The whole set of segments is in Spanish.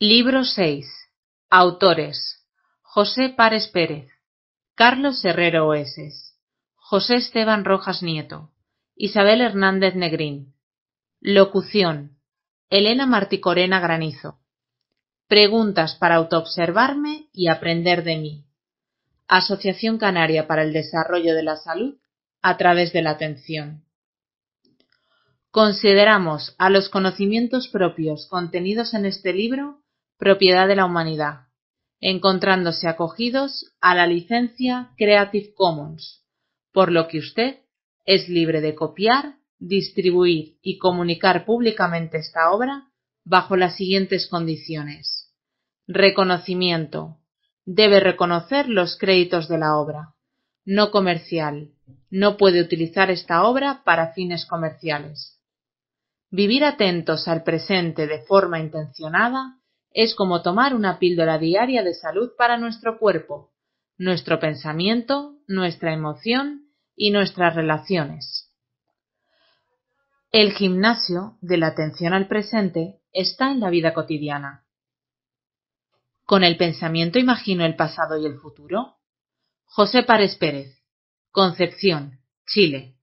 Libro VI. Autores: José Párez Pérez, Carlos Herrero Oeses, José Esteban Rojas Nieto, Isabel Hernández Negrín. Locución: Elena Marticorena Granizo. Preguntas para autoobservarme y aprender de mí. Asociación Canaria para el Desarrollo de la Salud a través de la atención. Consideramos a los conocimientos propios contenidos en este libro propiedad de la humanidad, encontrándose acogidos a la licencia Creative Commons, por lo que usted es libre de copiar, distribuir y comunicar públicamente esta obra bajo las siguientes condiciones. Reconocimiento. Debe reconocer los créditos de la obra. No comercial. No puede utilizar esta obra para fines comerciales. Vivir atentos al presente de forma intencionada es como tomar una píldora diaria de salud para nuestro cuerpo, nuestro pensamiento, nuestra emoción y nuestras relaciones. El gimnasio de la atención al presente está en la vida cotidiana. ¿Con el pensamiento imagino el pasado y el futuro? José Párez Pérez, Concepción, Chile.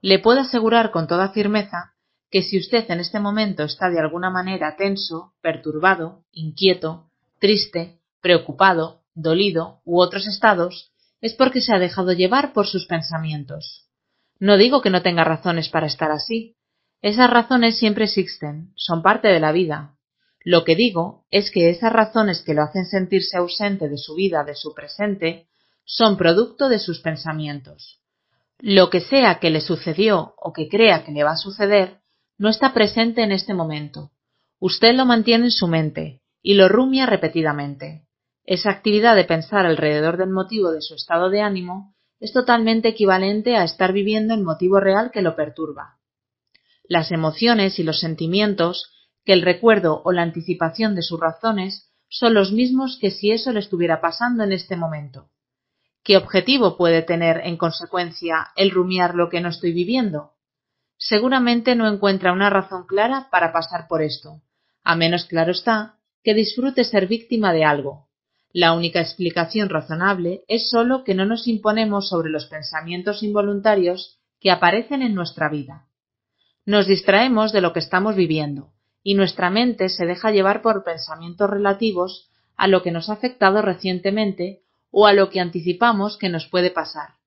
Le puedo asegurar con toda firmeza que si usted en este momento está de alguna manera tenso, perturbado, inquieto, triste, preocupado, dolido u otros estados, es porque se ha dejado llevar por sus pensamientos. No digo que no tenga razones para estar así. Esas razones siempre existen, son parte de la vida. Lo que digo es que esas razones que lo hacen sentirse ausente de su vida, de su presente, son producto de sus pensamientos. Lo que sea que le sucedió o que crea que le va a suceder, no está presente en este momento. Usted lo mantiene en su mente y lo rumia repetidamente. Esa actividad de pensar alrededor del motivo de su estado de ánimo es totalmente equivalente a estar viviendo el motivo real que lo perturba. Las emociones y los sentimientos, que el recuerdo o la anticipación de sus razones son los mismos que si eso le estuviera pasando en este momento. ¿Qué objetivo puede tener, en consecuencia, el rumiar lo que no estoy viviendo? Seguramente no encuentra una razón clara para pasar por esto, a menos claro está que disfrute ser víctima de algo. La única explicación razonable es sólo que no nos imponemos sobre los pensamientos involuntarios que aparecen en nuestra vida. Nos distraemos de lo que estamos viviendo, y nuestra mente se deja llevar por pensamientos relativos a lo que nos ha afectado recientemente o a lo que anticipamos que nos puede pasar.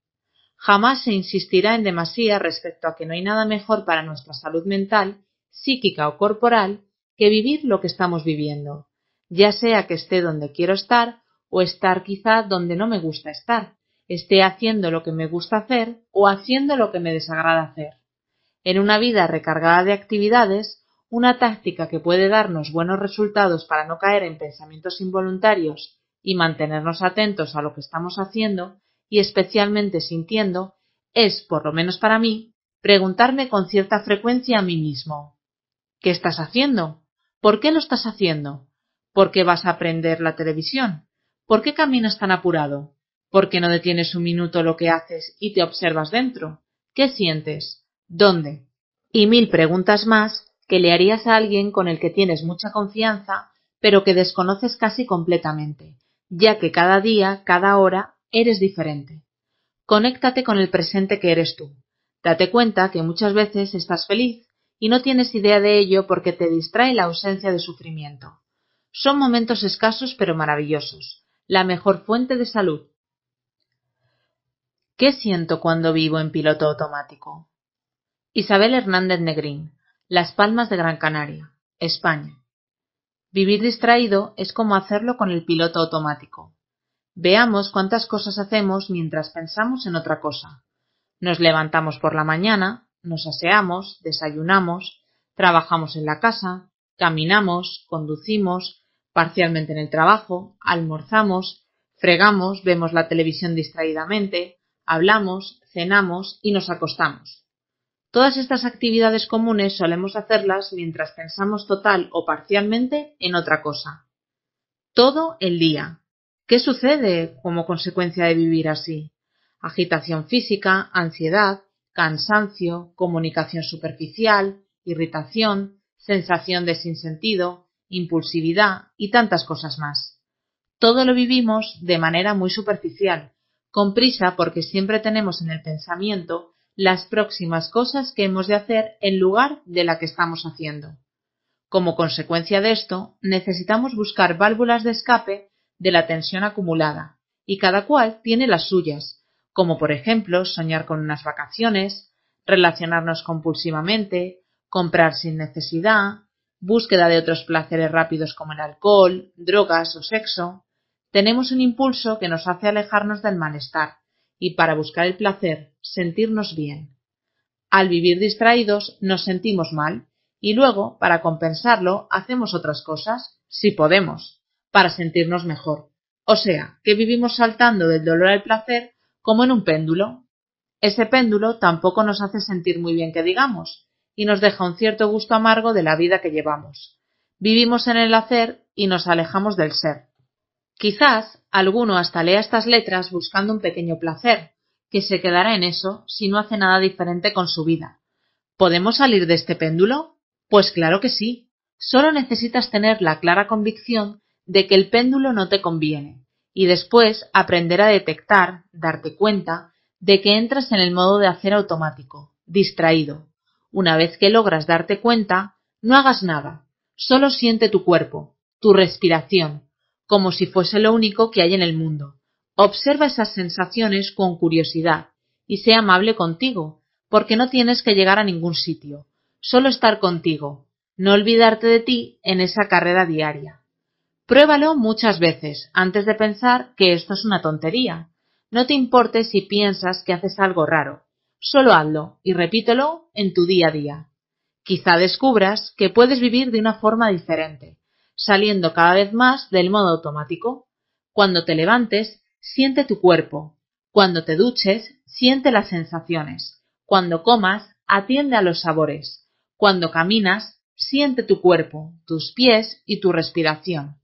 Jamás se insistirá en demasía respecto a que no hay nada mejor para nuestra salud mental, psíquica o corporal que vivir lo que estamos viviendo, ya sea que esté donde quiero estar o estar quizá donde no me gusta estar, esté haciendo lo que me gusta hacer o haciendo lo que me desagrada hacer. En una vida recargada de actividades, una táctica que puede darnos buenos resultados para no caer en pensamientos involuntarios y mantenernos atentos a lo que estamos haciendo y especialmente sintiendo, es, por lo menos para mí, preguntarme con cierta frecuencia a mí mismo ¿Qué estás haciendo? ¿Por qué lo estás haciendo? ¿Por qué vas a aprender la televisión? ¿Por qué caminas tan apurado? ¿Por qué no detienes un minuto lo que haces y te observas dentro? ¿Qué sientes? ¿Dónde? Y mil preguntas más que le harías a alguien con el que tienes mucha confianza, pero que desconoces casi completamente, ya que cada día, cada hora, eres diferente. Conéctate con el presente que eres tú. Date cuenta que muchas veces estás feliz y no tienes idea de ello porque te distrae la ausencia de sufrimiento. Son momentos escasos pero maravillosos, la mejor fuente de salud. ¿Qué siento cuando vivo en piloto automático? Isabel Hernández Negrín, Las Palmas de Gran Canaria, España. Vivir distraído es como hacerlo con el piloto automático. Veamos cuántas cosas hacemos mientras pensamos en otra cosa. Nos levantamos por la mañana, nos aseamos, desayunamos, trabajamos en la casa, caminamos, conducimos, parcialmente en el trabajo, almorzamos, fregamos, vemos la televisión distraídamente, hablamos, cenamos y nos acostamos. Todas estas actividades comunes solemos hacerlas mientras pensamos total o parcialmente en otra cosa. Todo el día, ¿Qué sucede como consecuencia de vivir así? Agitación física, ansiedad, cansancio, comunicación superficial, irritación, sensación de sinsentido, impulsividad y tantas cosas más. Todo lo vivimos de manera muy superficial, con prisa porque siempre tenemos en el pensamiento las próximas cosas que hemos de hacer en lugar de la que estamos haciendo. Como consecuencia de esto, necesitamos buscar válvulas de escape de la tensión acumulada, y cada cual tiene las suyas, como por ejemplo soñar con unas vacaciones, relacionarnos compulsivamente, comprar sin necesidad, búsqueda de otros placeres rápidos como el alcohol, drogas o sexo, tenemos un impulso que nos hace alejarnos del malestar y para buscar el placer, sentirnos bien. Al vivir distraídos nos sentimos mal y luego, para compensarlo, hacemos otras cosas, si podemos, para sentirnos mejor. O sea, que vivimos saltando del dolor al placer como en un péndulo. Ese péndulo tampoco nos hace sentir muy bien que digamos, y nos deja un cierto gusto amargo de la vida que llevamos. Vivimos en el hacer y nos alejamos del ser. Quizás alguno hasta lea estas letras buscando un pequeño placer, que se quedará en eso si no hace nada diferente con su vida. ¿Podemos salir de este péndulo? Pues claro que sí. Solo necesitas tener la clara convicción de que el péndulo no te conviene, y después aprender a detectar, darte cuenta, de que entras en el modo de hacer automático, distraído, una vez que logras darte cuenta, no hagas nada, solo siente tu cuerpo, tu respiración, como si fuese lo único que hay en el mundo. Observa esas sensaciones con curiosidad y sea amable contigo, porque no tienes que llegar a ningún sitio, solo estar contigo, no olvidarte de ti en esa carrera diaria. Pruébalo muchas veces antes de pensar que esto es una tontería. No te importe si piensas que haces algo raro. Solo hazlo y repítelo en tu día a día. Quizá descubras que puedes vivir de una forma diferente, saliendo cada vez más del modo automático. Cuando te levantes, siente tu cuerpo. Cuando te duches, siente las sensaciones. Cuando comas, atiende a los sabores. Cuando caminas, siente tu cuerpo, tus pies y tu respiración.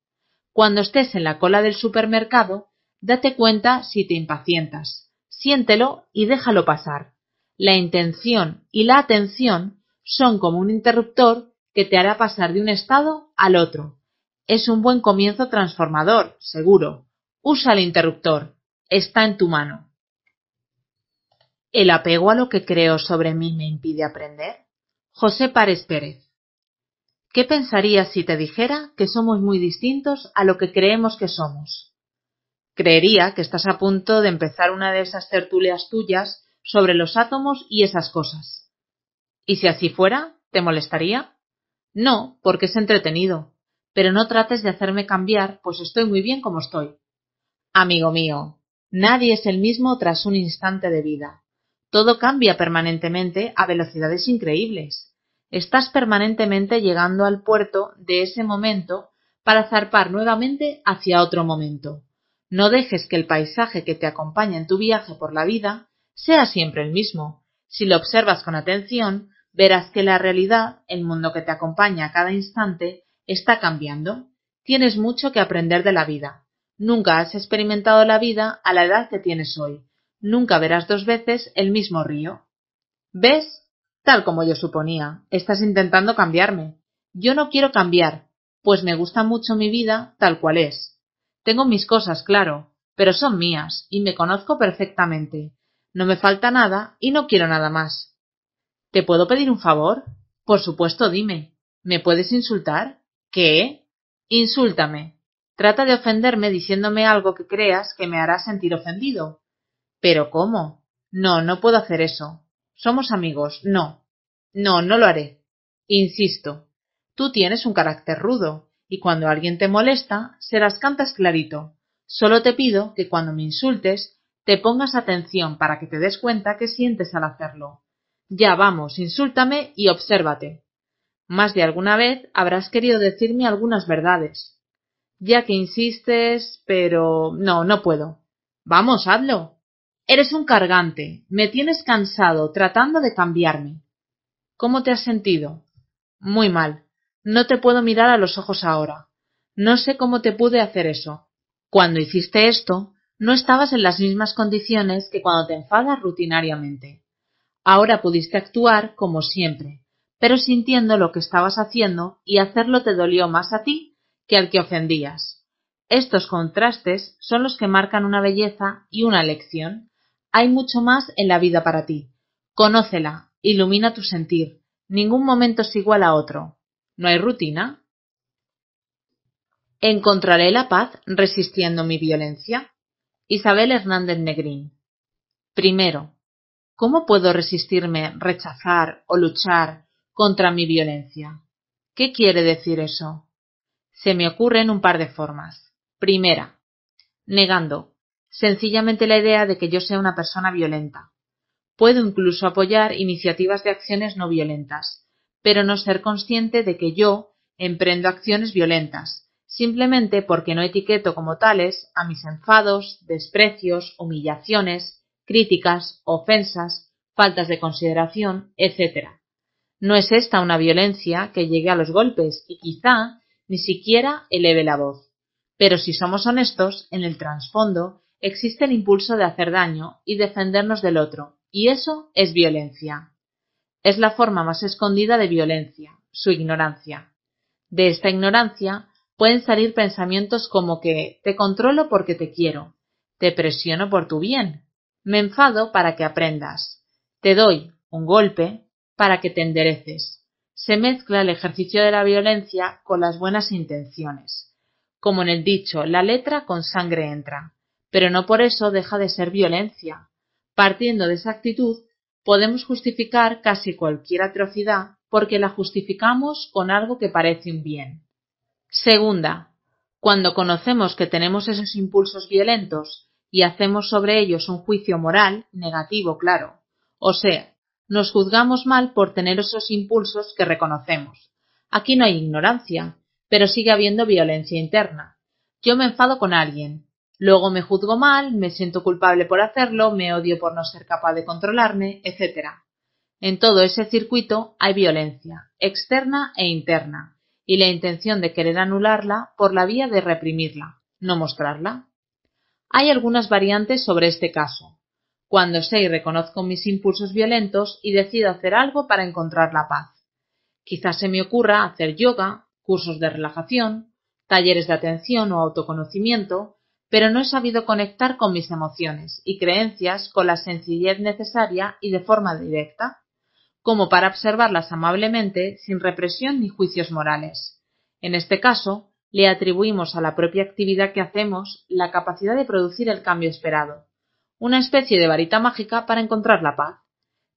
Cuando estés en la cola del supermercado, date cuenta si te impacientas. Siéntelo y déjalo pasar. La intención y la atención son como un interruptor que te hará pasar de un estado al otro. Es un buen comienzo transformador, seguro. Usa el interruptor. Está en tu mano. ¿El apego a lo que creo sobre mí me impide aprender? José Párez Pérez. ¿Qué pensarías si te dijera que somos muy distintos a lo que creemos que somos? Creería que estás a punto de empezar una de esas tertulias tuyas sobre los átomos y esas cosas. ¿Y si así fuera, te molestaría? No, porque es entretenido, pero no trates de hacerme cambiar, pues estoy muy bien como estoy. Amigo mío, nadie es el mismo tras un instante de vida. Todo cambia permanentemente a velocidades increíbles. Estás permanentemente llegando al puerto de ese momento para zarpar nuevamente hacia otro momento. No dejes que el paisaje que te acompaña en tu viaje por la vida sea siempre el mismo. Si lo observas con atención, verás que la realidad, el mundo que te acompaña a cada instante, está cambiando. Tienes mucho que aprender de la vida. Nunca has experimentado la vida a la edad que tienes hoy. Nunca verás dos veces el mismo río. ¿Ves? Tal como yo suponía, estás intentando cambiarme. Yo no quiero cambiar, pues me gusta mucho mi vida tal cual es. Tengo mis cosas, claro, pero son mías y me conozco perfectamente. No me falta nada y no quiero nada más. ¿Te puedo pedir un favor? Por supuesto, dime. ¿Me puedes insultar? ¿Qué? Insúltame. Trata de ofenderme diciéndome algo que creas que me hará sentir ofendido. ¿Pero cómo? No, no puedo hacer eso. Somos amigos. No. No, no lo haré. Insisto. Tú tienes un carácter rudo, y cuando alguien te molesta, se las cantas clarito. Solo te pido que cuando me insultes te pongas atención para que te des cuenta qué sientes al hacerlo. Ya vamos, insúltame y obsérvate. Más de alguna vez habrás querido decirme algunas verdades. Ya que insistes, pero no, no puedo. Vamos, hazlo. Eres un cargante. Me tienes cansado tratando de cambiarme. ¿Cómo te has sentido? Muy mal. No te puedo mirar a los ojos ahora. No sé cómo te pude hacer eso. Cuando hiciste esto, no estabas en las mismas condiciones que cuando te enfadas rutinariamente. Ahora pudiste actuar como siempre, pero sintiendo lo que estabas haciendo y hacerlo te dolió más a ti que al que ofendías. Estos contrastes son los que marcan una belleza y una lección. Hay mucho más en la vida para ti. Conócela, ilumina tu sentir. Ningún momento es igual a otro. ¿No hay rutina? ¿Encontraré la paz resistiendo mi violencia? Isabel Hernández Negrín. Primero, ¿cómo puedo resistirme, rechazar o luchar contra mi violencia? ¿Qué quiere decir eso? Se me ocurren un par de formas. Primera, negando sencillamente la idea de que yo sea una persona violenta. Puedo incluso apoyar iniciativas de acciones no violentas, pero no ser consciente de que yo emprendo acciones violentas, simplemente porque no etiqueto como tales a mis enfados, desprecios, humillaciones, críticas, ofensas, faltas de consideración, etc. No es esta una violencia que llegue a los golpes y quizá ni siquiera eleve la voz. Pero si somos honestos, en el trasfondo existe el impulso de hacer daño y defendernos del otro, y eso es violencia. Es la forma más escondida de violencia, su ignorancia. De esta ignorancia pueden salir pensamientos como que te controlo porque te quiero, te presiono por tu bien, me enfado para que aprendas, te doy un golpe para que te endereces. Se mezcla el ejercicio de la violencia con las buenas intenciones. Como en el dicho, la letra con sangre entra, pero no por eso deja de ser violencia. Partiendo de esa actitud, podemos justificar casi cualquier atrocidad porque la justificamos con algo que parece un bien. Segunda, cuando conocemos que tenemos esos impulsos violentos y hacemos sobre ellos un juicio moral, negativo, claro. O sea, nos juzgamos mal por tener esos impulsos que reconocemos. Aquí no hay ignorancia, pero sigue habiendo violencia interna. Yo me enfado con alguien, luego me juzgo mal, me siento culpable por hacerlo, me odio por no ser capaz de controlarme, etc. En todo ese circuito hay violencia, externa e interna, y la intención de querer anularla por la vía de reprimirla, no mostrarla. Hay algunas variantes sobre este caso. Cuando sé y reconozco mis impulsos violentos y decido hacer algo para encontrar la paz. Quizás se me ocurra hacer yoga, cursos de relajación, talleres de atención o autoconocimiento, pero no he sabido conectar con mis emociones y creencias con la sencillez necesaria y de forma directa como para observarlas amablemente sin represión ni juicios morales. En este caso, le atribuimos a la propia actividad que hacemos la capacidad de producir el cambio esperado, una especie de varita mágica para encontrar la paz.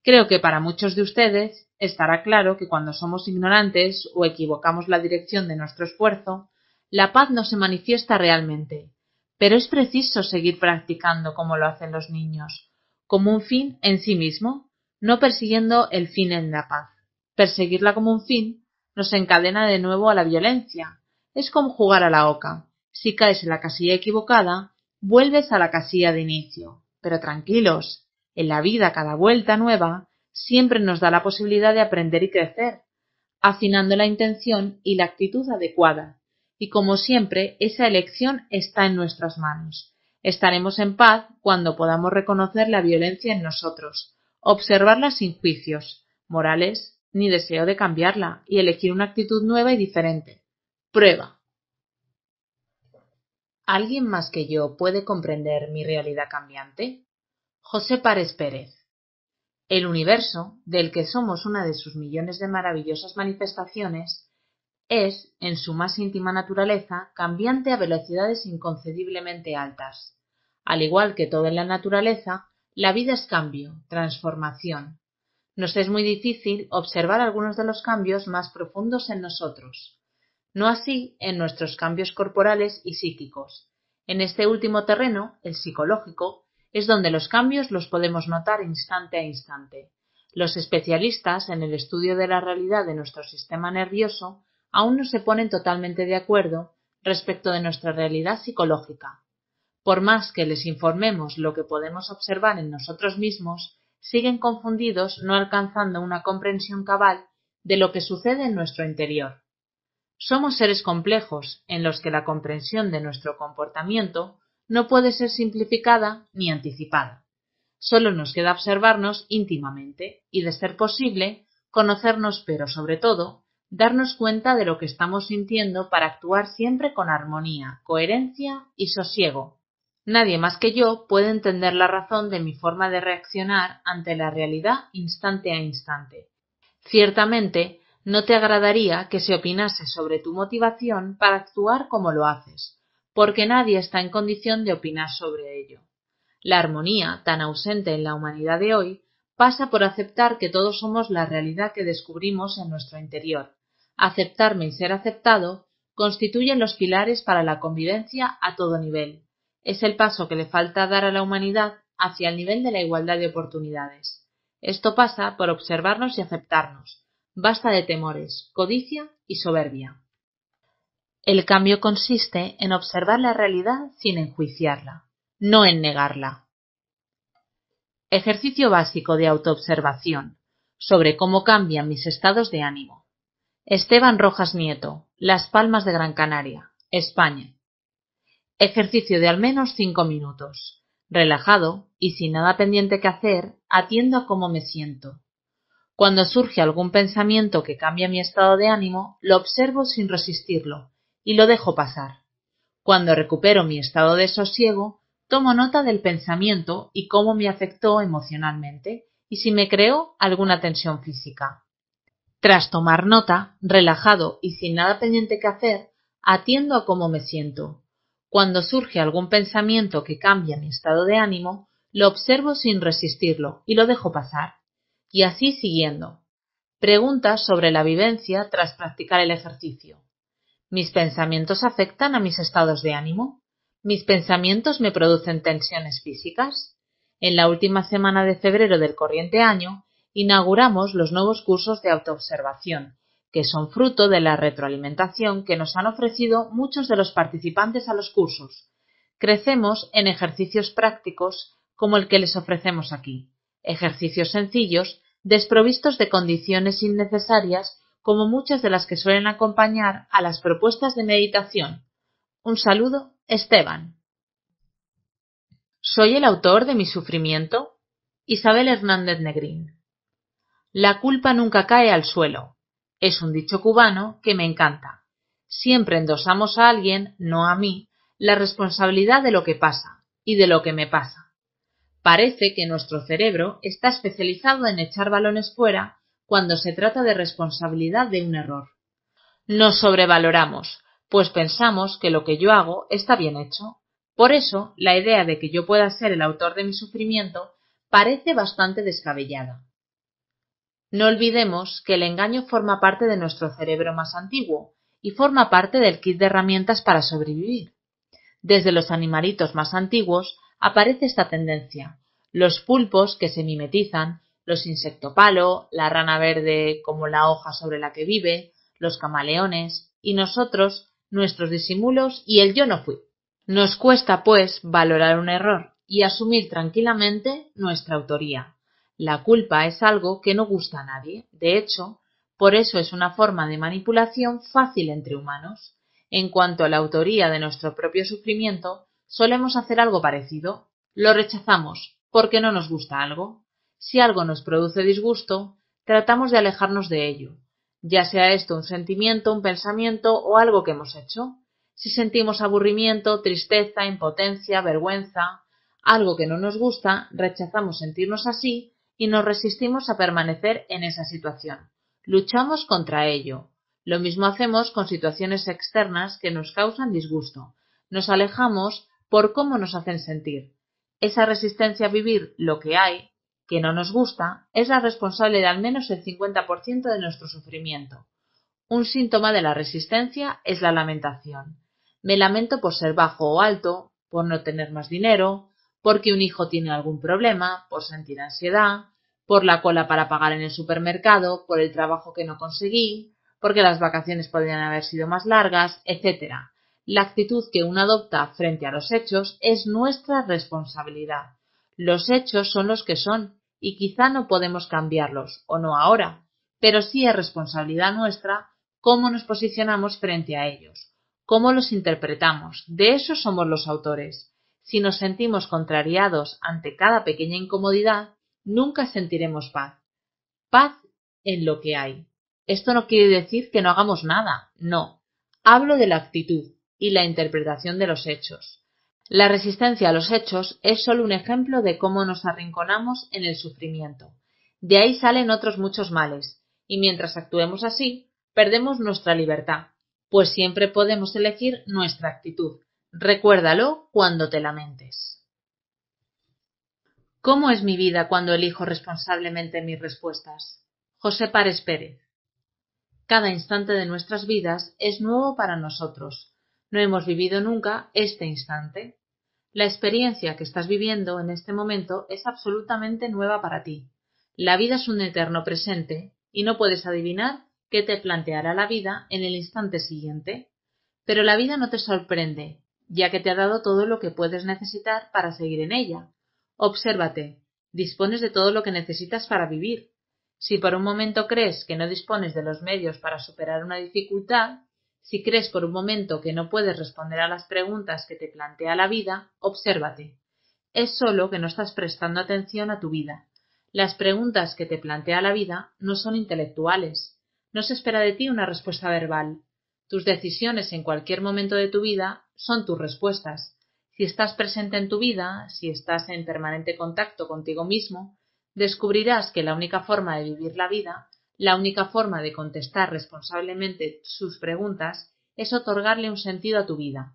Creo que para muchos de ustedes estará claro que cuando somos ignorantes o equivocamos la dirección de nuestro esfuerzo, la paz no se manifiesta realmente, pero es preciso seguir practicando como lo hacen los niños, como un fin en sí mismo, no persiguiendo el fin en la paz. Perseguirla como un fin nos encadena de nuevo a la violencia. Es como jugar a la oca. Si caes en la casilla equivocada, vuelves a la casilla de inicio. Pero tranquilos, en la vida cada vuelta nueva siempre nos da la posibilidad de aprender y crecer, afinando la intención y la actitud adecuada. Y como siempre, esa elección está en nuestras manos. Estaremos en paz cuando podamos reconocer la violencia en nosotros, observarla sin juicios morales ni deseo de cambiarla y elegir una actitud nueva y diferente. Prueba. ¿Alguien más que yo puede comprender mi realidad cambiante? José Párez Pérez. El universo, del que somos una de sus millones de maravillosas manifestaciones, es, en su más íntima naturaleza, cambiante a velocidades inconcebiblemente altas. Al igual que todo en la naturaleza, la vida es cambio, transformación. Nos es muy difícil observar algunos de los cambios más profundos en nosotros. No así en nuestros cambios corporales y psíquicos. En este último terreno, el psicológico, es donde los cambios los podemos notar instante a instante. Los especialistas en el estudio de la realidad de nuestro sistema nervioso aún no se ponen totalmente de acuerdo respecto de nuestra realidad psicológica. Por más que les informemos lo que podemos observar en nosotros mismos, siguen confundidos no alcanzando una comprensión cabal de lo que sucede en nuestro interior. Somos seres complejos en los que la comprensión de nuestro comportamiento no puede ser simplificada ni anticipada. Solo nos queda observarnos íntimamente y, de ser posible, conocernos pero sobre todo darnos cuenta de lo que estamos sintiendo para actuar siempre con armonía, coherencia y sosiego. Nadie más que yo puede entender la razón de mi forma de reaccionar ante la realidad instante a instante. Ciertamente, no te agradaría que se opinase sobre tu motivación para actuar como lo haces, porque nadie está en condición de opinar sobre ello. La armonía, tan ausente en la humanidad de hoy, pasa por aceptar que todos somos la realidad que descubrimos en nuestro interior. Aceptarme y ser aceptado constituyen los pilares para la convivencia a todo nivel. Es el paso que le falta dar a la humanidad hacia el nivel de la igualdad de oportunidades. Esto pasa por observarnos y aceptarnos. Basta de temores, codicia y soberbia. El cambio consiste en observar la realidad sin enjuiciarla, no en negarla. Ejercicio básico de autoobservación sobre cómo cambian mis estados de ánimo. Esteban Rojas Nieto, Las Palmas de Gran Canaria, España. Ejercicio de al menos cinco minutos. Relajado y sin nada pendiente que hacer, atiendo a cómo me siento. Cuando surge algún pensamiento que cambia mi estado de ánimo, lo observo sin resistirlo y lo dejo pasar. Cuando recupero mi estado de sosiego, Tomo nota del pensamiento y cómo me afectó emocionalmente y si me creó alguna tensión física. Tras tomar nota, relajado y sin nada pendiente que hacer, atiendo a cómo me siento. Cuando surge algún pensamiento que cambia mi estado de ánimo, lo observo sin resistirlo y lo dejo pasar. Y así siguiendo. Preguntas sobre la vivencia tras practicar el ejercicio. ¿Mis pensamientos afectan a mis estados de ánimo? ¿Mis pensamientos me producen tensiones físicas? En la última semana de febrero del corriente año inauguramos los nuevos cursos de autoobservación, que son fruto de la retroalimentación que nos han ofrecido muchos de los participantes a los cursos. Crecemos en ejercicios prácticos como el que les ofrecemos aquí, ejercicios sencillos, desprovistos de condiciones innecesarias como muchas de las que suelen acompañar a las propuestas de meditación. Un saludo Esteban. ¿Soy el autor de mi sufrimiento? Isabel Hernández Negrín. La culpa nunca cae al suelo. Es un dicho cubano que me encanta. Siempre endosamos a alguien, no a mí, la responsabilidad de lo que pasa y de lo que me pasa. Parece que nuestro cerebro está especializado en echar balones fuera cuando se trata de responsabilidad de un error. Nos sobrevaloramos, pues pensamos que lo que yo hago está bien hecho. Por eso, la idea de que yo pueda ser el autor de mi sufrimiento parece bastante descabellada. No olvidemos que el engaño forma parte de nuestro cerebro más antiguo y forma parte del kit de herramientas para sobrevivir. Desde los animalitos más antiguos aparece esta tendencia. Los pulpos que se mimetizan, los insectopalo, la rana verde como la hoja sobre la que vive, los camaleones, y nosotros nuestros disimulos y el yo no fui. Nos cuesta, pues, valorar un error y asumir tranquilamente nuestra autoría. La culpa es algo que no gusta a nadie. De hecho, por eso es una forma de manipulación fácil entre humanos. En cuanto a la autoría de nuestro propio sufrimiento, solemos hacer algo parecido. Lo rechazamos porque no nos gusta algo. Si algo nos produce disgusto, tratamos de alejarnos de ello, ya sea esto un sentimiento, un pensamiento o algo que hemos hecho. Si sentimos aburrimiento, tristeza, impotencia, vergüenza, algo que no nos gusta, rechazamos sentirnos así y nos resistimos a permanecer en esa situación. Luchamos contra ello. Lo mismo hacemos con situaciones externas que nos causan disgusto. Nos alejamos por cómo nos hacen sentir. Esa resistencia a vivir lo que hay que no nos gusta es la responsable de al menos el 50% de nuestro sufrimiento. Un síntoma de la resistencia es la lamentación. Me lamento por ser bajo o alto, por no tener más dinero, porque un hijo tiene algún problema, por sentir ansiedad, por la cola para pagar en el supermercado, por el trabajo que no conseguí, porque las vacaciones podrían haber sido más largas, etc. La actitud que uno adopta frente a los hechos es nuestra responsabilidad. Los hechos son los que son y quizá no podemos cambiarlos, o no ahora, pero sí es responsabilidad nuestra cómo nos posicionamos frente a ellos, cómo los interpretamos, de eso somos los autores. Si nos sentimos contrariados ante cada pequeña incomodidad, nunca sentiremos paz. Paz en lo que hay. Esto no quiere decir que no hagamos nada, no. Hablo de la actitud y la interpretación de los hechos. La resistencia a los hechos es solo un ejemplo de cómo nos arrinconamos en el sufrimiento. De ahí salen otros muchos males, y mientras actuemos así, perdemos nuestra libertad, pues siempre podemos elegir nuestra actitud. Recuérdalo cuando te lamentes. ¿Cómo es mi vida cuando elijo responsablemente mis respuestas? José Párez Pérez. Cada instante de nuestras vidas es nuevo para nosotros. No hemos vivido nunca este instante. La experiencia que estás viviendo en este momento es absolutamente nueva para ti. La vida es un eterno presente y no puedes adivinar qué te planteará la vida en el instante siguiente. Pero la vida no te sorprende, ya que te ha dado todo lo que puedes necesitar para seguir en ella. Obsérvate, dispones de todo lo que necesitas para vivir. Si por un momento crees que no dispones de los medios para superar una dificultad, si crees por un momento que no puedes responder a las preguntas que te plantea la vida, obsérvate. Es solo que no estás prestando atención a tu vida. Las preguntas que te plantea la vida no son intelectuales. No se espera de ti una respuesta verbal. Tus decisiones en cualquier momento de tu vida son tus respuestas. Si estás presente en tu vida, si estás en permanente contacto contigo mismo, descubrirás que la única forma de vivir la vida, la única forma de contestar responsablemente sus preguntas, es otorgarle un sentido a tu vida.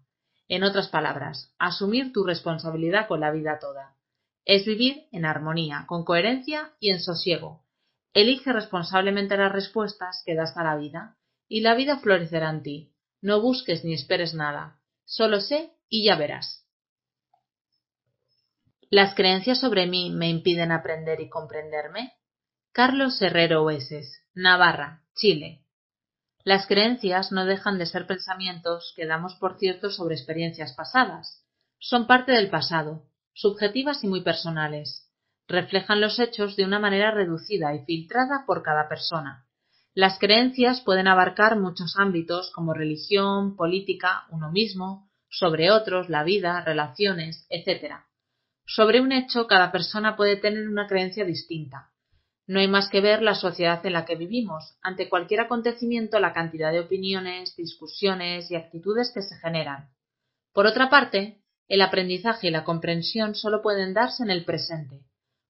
En otras palabras, asumir tu responsabilidad con la vida toda es vivir en armonía, con coherencia y en sosiego. Elige responsablemente las respuestas que das a la vida, y la vida florecerá en ti. No busques ni esperes nada, solo sé y ya verás. ¿Las creencias sobre mí me impiden aprender y comprenderme? Carlos Herrero Hueses, Navarra, Chile. Las creencias no dejan de ser pensamientos que damos por ciertos sobre experiencias pasadas. Son parte del pasado, subjetivas y muy personales. Reflejan los hechos de una manera reducida y filtrada por cada persona. Las creencias pueden abarcar muchos ámbitos como religión, política, uno mismo, sobre otros, la vida, relaciones, etc. Sobre un hecho, cada persona puede tener una creencia distinta. No hay más que ver la sociedad en la que vivimos. Ante cualquier acontecimiento, la cantidad de opiniones, discusiones y actitudes que se generan. Por otra parte, el aprendizaje y la comprensión solo pueden darse en el presente.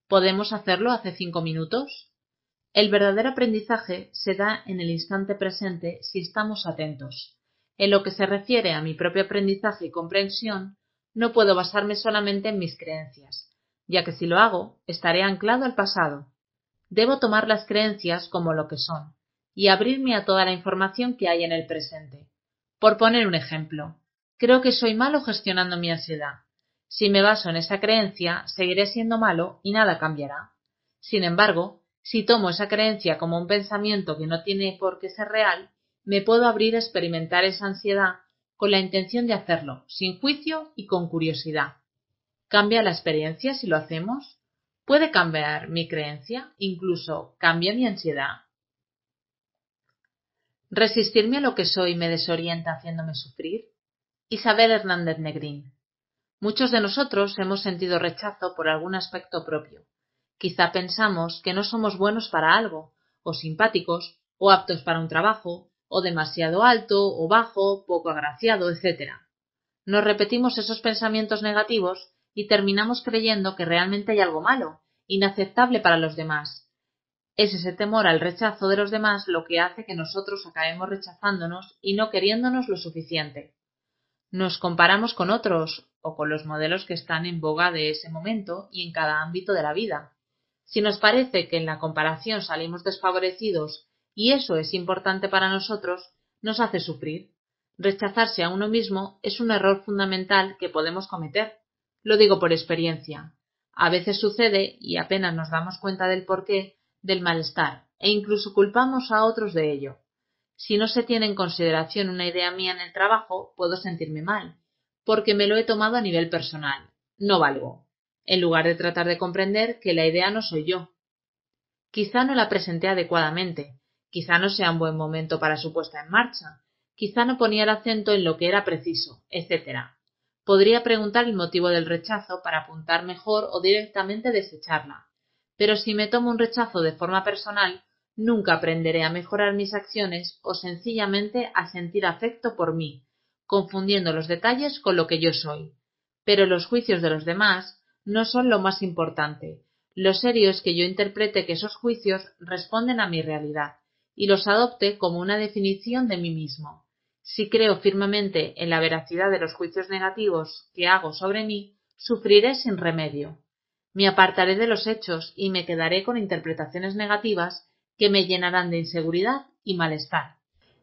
¿Podemos hacerlo hace cinco minutos? El verdadero aprendizaje se da en el instante presente si estamos atentos. En lo que se refiere a mi propio aprendizaje y comprensión, no puedo basarme solamente en mis creencias, ya que si lo hago, estaré anclado al pasado. Debo tomar las creencias como lo que son, y abrirme a toda la información que hay en el presente. Por poner un ejemplo, Creo que soy malo gestionando mi ansiedad. Si me baso en esa creencia, seguiré siendo malo y nada cambiará. Sin embargo, si tomo esa creencia como un pensamiento que no tiene por qué ser real, me puedo abrir a experimentar esa ansiedad con la intención de hacerlo, sin juicio y con curiosidad. ¿Cambia la experiencia si lo hacemos? ¿Puede cambiar mi creencia? Incluso cambia mi ansiedad. ¿Resistirme a lo que soy me desorienta haciéndome sufrir? Isabel Hernández Negrín. Muchos de nosotros hemos sentido rechazo por algún aspecto propio. Quizá pensamos que no somos buenos para algo, o simpáticos, o aptos para un trabajo, o demasiado alto, o bajo, poco agraciado, etc. Nos repetimos esos pensamientos negativos y terminamos creyendo que realmente hay algo malo, inaceptable para los demás. Es ese temor al rechazo de los demás lo que hace que nosotros acabemos rechazándonos y no queriéndonos lo suficiente. Nos comparamos con otros o con los modelos que están en boga de ese momento y en cada ámbito de la vida. Si nos parece que en la comparación salimos desfavorecidos y eso es importante para nosotros, nos hace sufrir. Rechazarse a uno mismo es un error fundamental que podemos cometer. Lo digo por experiencia. A veces sucede y apenas nos damos cuenta del porqué del malestar e incluso culpamos a otros de ello. Si no se tiene en consideración una idea mía en el trabajo, puedo sentirme mal, porque me lo he tomado a nivel personal. No valgo. En lugar de tratar de comprender que la idea no soy yo. Quizá no la presenté adecuadamente, quizá no sea un buen momento para su puesta en marcha, quizá no ponía el acento en lo que era preciso, etc. Podría preguntar el motivo del rechazo para apuntar mejor o directamente desecharla. Pero si me tomo un rechazo de forma personal, Nunca aprenderé a mejorar mis acciones o sencillamente a sentir afecto por mí, confundiendo los detalles con lo que yo soy. Pero los juicios de los demás no son lo más importante. Lo serio es que yo interprete que esos juicios responden a mi realidad y los adopte como una definición de mí mismo. Si creo firmemente en la veracidad de los juicios negativos que hago sobre mí, sufriré sin remedio. Me apartaré de los hechos y me quedaré con interpretaciones negativas que me llenarán de inseguridad y malestar.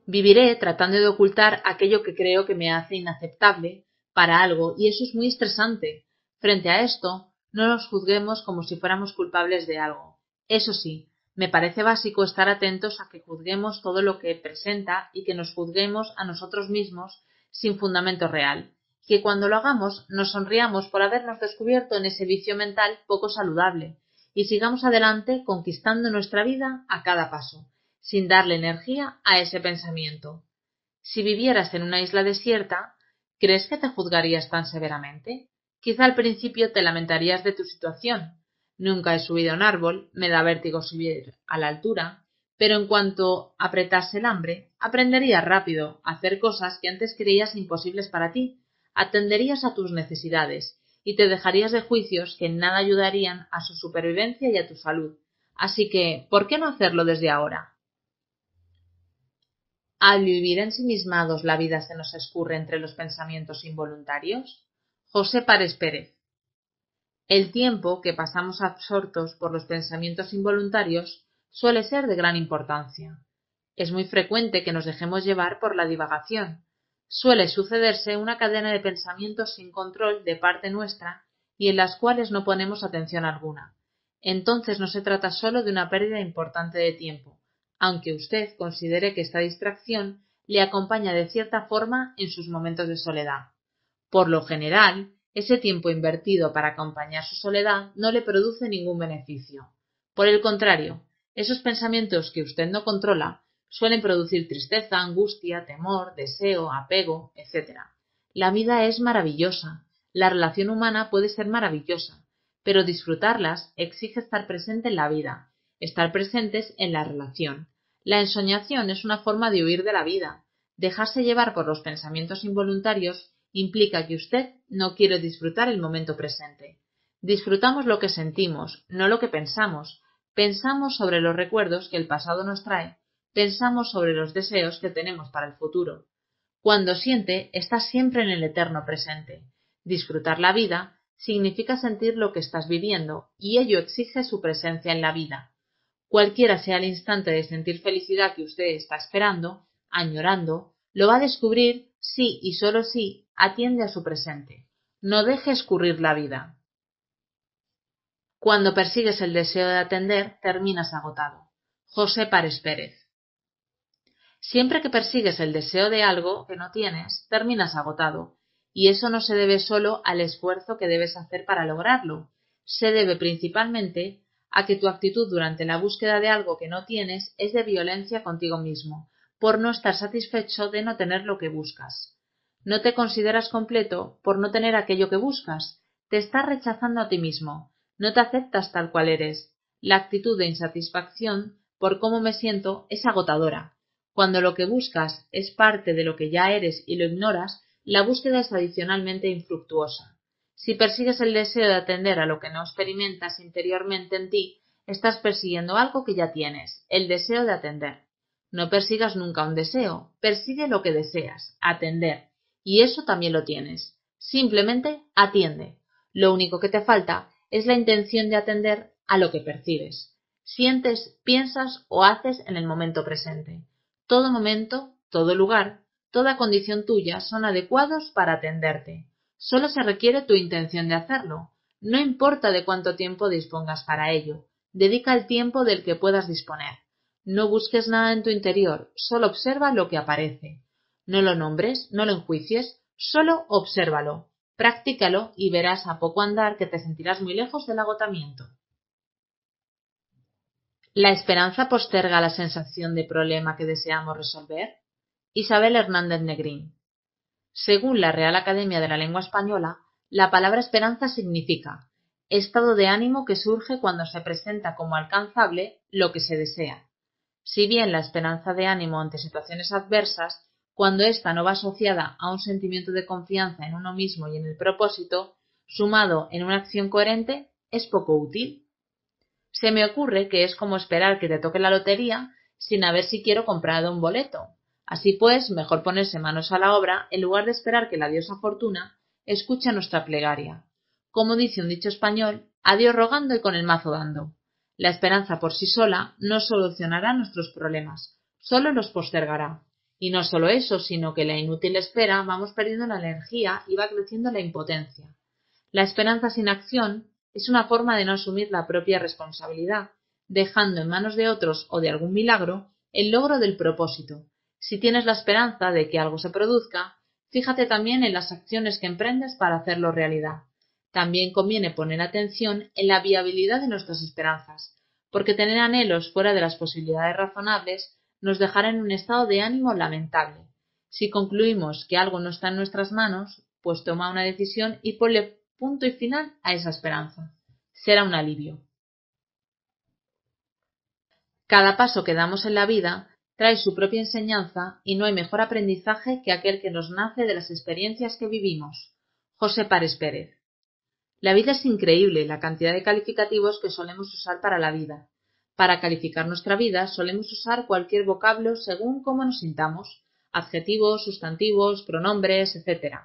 Viviré tratando de ocultar aquello que creo que me hace inaceptable para algo y eso es muy estresante. Frente a esto, no nos juzguemos como si fuéramos culpables de algo. Eso sí, me parece básico estar atentos a que juzguemos todo lo que presenta y que nos juzguemos a nosotros mismos sin fundamento real, que cuando lo hagamos nos sonriamos por habernos descubierto en ese vicio mental poco saludable y sigamos adelante conquistando nuestra vida a cada paso, sin darle energía a ese pensamiento. Si vivieras en una isla desierta, ¿crees que te juzgarías tan severamente? Quizá al principio te lamentarías de tu situación. Nunca he subido a un árbol, me da vértigo subir a la altura, pero en cuanto apretase el hambre, aprenderías rápido a hacer cosas que antes creías imposibles para ti, atenderías a tus necesidades y te dejarías de juicios que en nada ayudarían a su supervivencia y a tu salud. Así que, ¿por qué no hacerlo desde ahora? Al vivir ensimismados la vida se nos escurre entre los pensamientos involuntarios. José Párez Pérez. El tiempo que pasamos absortos por los pensamientos involuntarios suele ser de gran importancia. Es muy frecuente que nos dejemos llevar por la divagación, Suele sucederse una cadena de pensamientos sin control de parte nuestra y en las cuales no ponemos atención alguna. Entonces no se trata solo de una pérdida importante de tiempo, aunque usted considere que esta distracción le acompaña de cierta forma en sus momentos de soledad. Por lo general, ese tiempo invertido para acompañar su soledad no le produce ningún beneficio. Por el contrario, esos pensamientos que usted no controla suelen producir tristeza, angustia, temor, deseo, apego, etc. La vida es maravillosa, la relación humana puede ser maravillosa, pero disfrutarlas exige estar presente en la vida, estar presentes en la relación. La ensoñación es una forma de huir de la vida. Dejarse llevar por los pensamientos involuntarios implica que usted no quiere disfrutar el momento presente. Disfrutamos lo que sentimos, no lo que pensamos. Pensamos sobre los recuerdos que el pasado nos trae pensamos sobre los deseos que tenemos para el futuro. Cuando siente, está siempre en el eterno presente. Disfrutar la vida significa sentir lo que estás viviendo, y ello exige su presencia en la vida. Cualquiera sea el instante de sentir felicidad que usted está esperando, añorando, lo va a descubrir si y solo si atiende a su presente. No deje escurrir la vida. Cuando persigues el deseo de atender, terminas agotado. José Párez Pérez. Siempre que persigues el deseo de algo que no tienes, terminas agotado, y eso no se debe solo al esfuerzo que debes hacer para lograrlo, se debe principalmente a que tu actitud durante la búsqueda de algo que no tienes es de violencia contigo mismo, por no estar satisfecho de no tener lo que buscas. No te consideras completo por no tener aquello que buscas, te estás rechazando a ti mismo, no te aceptas tal cual eres. La actitud de insatisfacción por cómo me siento es agotadora, cuando lo que buscas es parte de lo que ya eres y lo ignoras, la búsqueda es adicionalmente infructuosa. Si persigues el deseo de atender a lo que no experimentas interiormente en ti, estás persiguiendo algo que ya tienes, el deseo de atender. No persigas nunca un deseo, persigue lo que deseas, atender, y eso también lo tienes. Simplemente atiende. Lo único que te falta es la intención de atender a lo que percibes. Sientes, piensas o haces en el momento presente. Todo momento, todo lugar, toda condición tuya son adecuados para atenderte. Solo se requiere tu intención de hacerlo. No importa de cuánto tiempo dispongas para ello. Dedica el tiempo del que puedas disponer. No busques nada en tu interior, solo observa lo que aparece. No lo nombres, no lo enjuicies, solo obsérvalo. Practícalo y verás a poco andar que te sentirás muy lejos del agotamiento. ¿La esperanza posterga la sensación de problema que deseamos resolver? Isabel Hernández Negrín. Según la Real Academia de la Lengua Española, la palabra esperanza significa estado de ánimo que surge cuando se presenta como alcanzable lo que se desea. Si bien la esperanza de ánimo ante situaciones adversas, cuando ésta no va asociada a un sentimiento de confianza en uno mismo y en el propósito, sumado en una acción coherente, es poco útil. Se me ocurre que es como esperar que te toque la lotería sin haber siquiera comprado un boleto. Así pues, mejor ponerse manos a la obra en lugar de esperar que la diosa fortuna escuche nuestra plegaria. Como dice un dicho español, adiós rogando y con el mazo dando. La esperanza por sí sola no solucionará nuestros problemas, solo los postergará. Y no solo eso, sino que la inútil espera vamos perdiendo la energía y va creciendo la impotencia. La esperanza sin acción es una forma de no asumir la propia responsabilidad, dejando en manos de otros o de algún milagro el logro del propósito. Si tienes la esperanza de que algo se produzca, fíjate también en las acciones que emprendes para hacerlo realidad. También conviene poner atención en la viabilidad de nuestras esperanzas, porque tener anhelos fuera de las posibilidades razonables nos dejará en un estado de ánimo lamentable. Si concluimos que algo no está en nuestras manos, pues toma una decisión y ponle punto y final a esa esperanza. Será un alivio. Cada paso que damos en la vida trae su propia enseñanza y no hay mejor aprendizaje que aquel que nos nace de las experiencias que vivimos. José Párez Pérez. La vida es increíble la cantidad de calificativos que solemos usar para la vida. Para calificar nuestra vida solemos usar cualquier vocablo según cómo nos sintamos, adjetivos, sustantivos, pronombres, etc.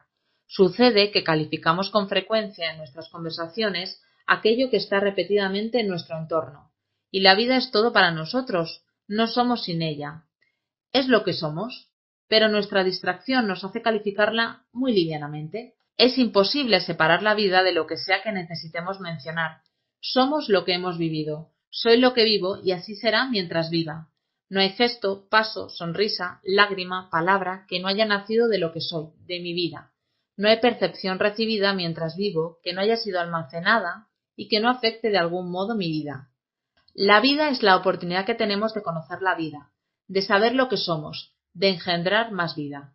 Sucede que calificamos con frecuencia en nuestras conversaciones aquello que está repetidamente en nuestro entorno, y la vida es todo para nosotros, no somos sin ella. Es lo que somos, pero nuestra distracción nos hace calificarla muy livianamente. Es imposible separar la vida de lo que sea que necesitemos mencionar. Somos lo que hemos vivido. Soy lo que vivo y así será mientras viva. No hay gesto, paso, sonrisa, lágrima, palabra que no haya nacido de lo que soy, de mi vida. No hay percepción recibida mientras vivo que no haya sido almacenada y que no afecte de algún modo mi vida. La vida es la oportunidad que tenemos de conocer la vida, de saber lo que somos, de engendrar más vida.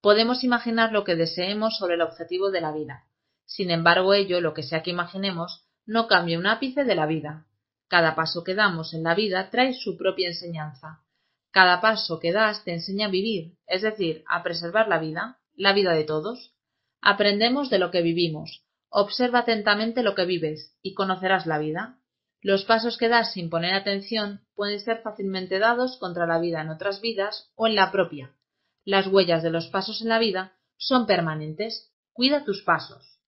Podemos imaginar lo que deseemos sobre el objetivo de la vida. Sin embargo, ello, lo que sea que imaginemos, no cambia un ápice de la vida. Cada paso que damos en la vida trae su propia enseñanza. Cada paso que das te enseña a vivir, es decir, a preservar la vida, la vida de todos. Aprendemos de lo que vivimos. Observa atentamente lo que vives y conocerás la vida. Los pasos que das sin poner atención pueden ser fácilmente dados contra la vida en otras vidas o en la propia. Las huellas de los pasos en la vida son permanentes. Cuida tus pasos.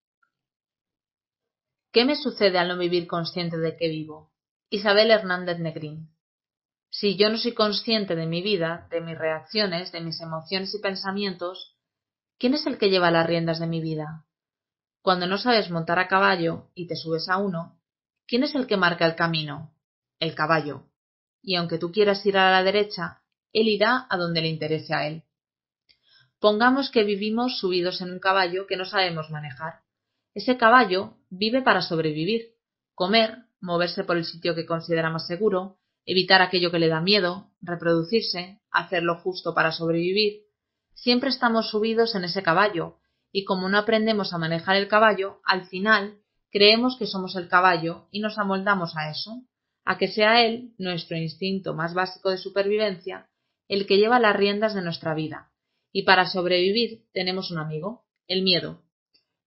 ¿Qué me sucede al no vivir consciente de que vivo? Isabel Hernández Negrín. Si yo no soy consciente de mi vida, de mis reacciones, de mis emociones y pensamientos, ¿quién es el que lleva las riendas de mi vida? Cuando no sabes montar a caballo y te subes a uno, ¿Quién es el que marca el camino? El caballo. Y aunque tú quieras ir a la derecha, él irá a donde le interese a él. Pongamos que vivimos subidos en un caballo que no sabemos manejar. Ese caballo vive para sobrevivir, comer, moverse por el sitio que considera más seguro, evitar aquello que le da miedo, reproducirse, hacer lo justo para sobrevivir. Siempre estamos subidos en ese caballo, y como no aprendemos a manejar el caballo, al final creemos que somos el caballo y nos amoldamos a eso, a que sea él, nuestro instinto más básico de supervivencia, el que lleva las riendas de nuestra vida. Y para sobrevivir tenemos un amigo, el miedo.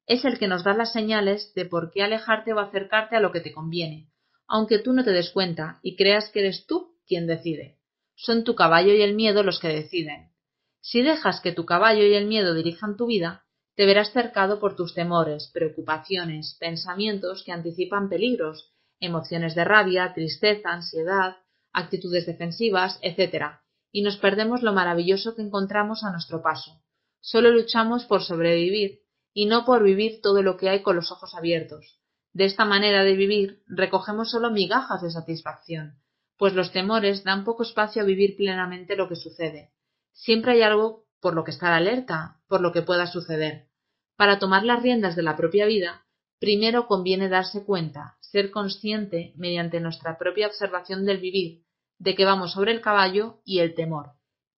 Es el que nos da las señales de por qué alejarte o acercarte a lo que te conviene, aunque tú no te des cuenta y creas que eres tú quien decide. Son tu caballo y el miedo los que deciden. Si dejas que tu caballo y el miedo dirijan tu vida, te verás cercado por tus temores, preocupaciones, pensamientos que anticipan peligros, emociones de rabia, tristeza, ansiedad, actitudes defensivas, etc. Y nos perdemos lo maravilloso que encontramos a nuestro paso. Solo luchamos por sobrevivir y no por vivir todo lo que hay con los ojos abiertos. De esta manera de vivir recogemos solo migajas de satisfacción, pues los temores dan poco espacio a vivir plenamente lo que sucede. Siempre hay algo por lo que estar alerta, por lo que pueda suceder. Para tomar las riendas de la propia vida, primero conviene darse cuenta, ser consciente, mediante nuestra propia observación del vivir, de que vamos sobre el caballo y el temor.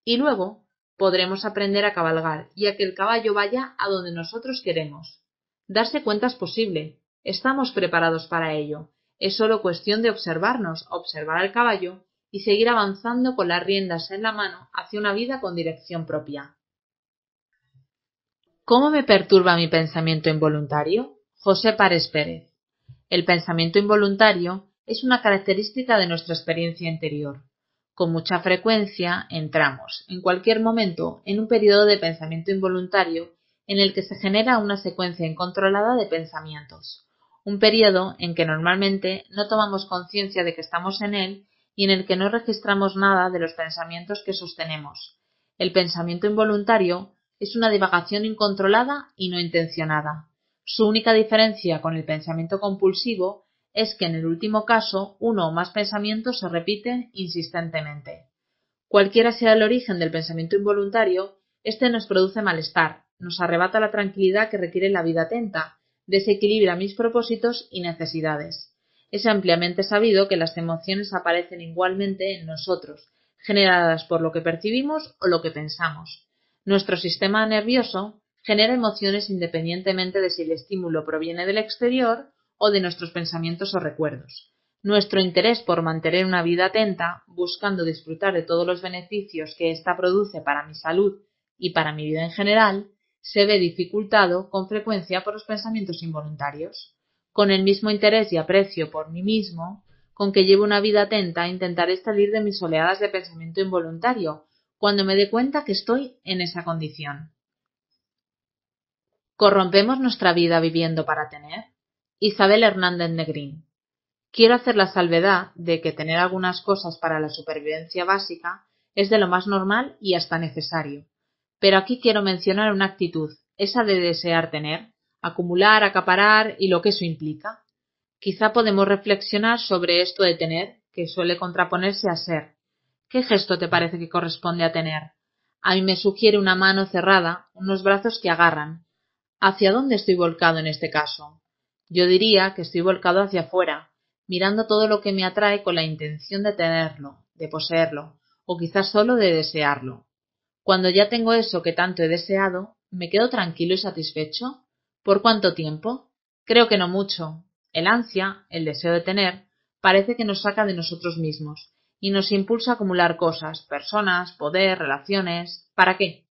Y luego podremos aprender a cabalgar y a que el caballo vaya a donde nosotros queremos. Darse cuenta es posible, estamos preparados para ello. Es solo cuestión de observarnos, observar al caballo y seguir avanzando con las riendas en la mano hacia una vida con dirección propia. ¿Cómo me perturba mi pensamiento involuntario? José Párez Pérez. El pensamiento involuntario es una característica de nuestra experiencia interior. Con mucha frecuencia entramos, en cualquier momento, en un periodo de pensamiento involuntario en el que se genera una secuencia incontrolada de pensamientos. Un periodo en que normalmente no tomamos conciencia de que estamos en él y en el que no registramos nada de los pensamientos que sostenemos. El pensamiento involuntario es una divagación incontrolada y no intencionada. Su única diferencia con el pensamiento compulsivo es que en el último caso uno o más pensamientos se repiten insistentemente. Cualquiera sea el origen del pensamiento involuntario, éste nos produce malestar, nos arrebata la tranquilidad que requiere la vida atenta, desequilibra mis propósitos y necesidades. Es ampliamente sabido que las emociones aparecen igualmente en nosotros, generadas por lo que percibimos o lo que pensamos. Nuestro sistema nervioso genera emociones independientemente de si el estímulo proviene del exterior o de nuestros pensamientos o recuerdos. Nuestro interés por mantener una vida atenta, buscando disfrutar de todos los beneficios que ésta produce para mi salud y para mi vida en general, se ve dificultado con frecuencia por los pensamientos involuntarios. Con el mismo interés y aprecio por mí mismo, con que llevo una vida atenta, intentaré salir de mis oleadas de pensamiento involuntario, cuando me dé cuenta que estoy en esa condición. ¿Corrompemos nuestra vida viviendo para tener? Isabel Hernández Negrín. Quiero hacer la salvedad de que tener algunas cosas para la supervivencia básica es de lo más normal y hasta necesario. Pero aquí quiero mencionar una actitud, esa de desear tener, acumular, acaparar y lo que eso implica. Quizá podemos reflexionar sobre esto de tener, que suele contraponerse a ser, ¿Qué gesto te parece que corresponde a tener? A mí me sugiere una mano cerrada, unos brazos que agarran. ¿Hacia dónde estoy volcado en este caso? Yo diría que estoy volcado hacia afuera, mirando todo lo que me atrae con la intención de tenerlo, de poseerlo, o quizás solo de desearlo. Cuando ya tengo eso que tanto he deseado, ¿me quedo tranquilo y satisfecho? ¿Por cuánto tiempo? Creo que no mucho. El ansia, el deseo de tener, parece que nos saca de nosotros mismos, y nos impulsa a acumular cosas, personas, poder, relaciones. ¿Para qué?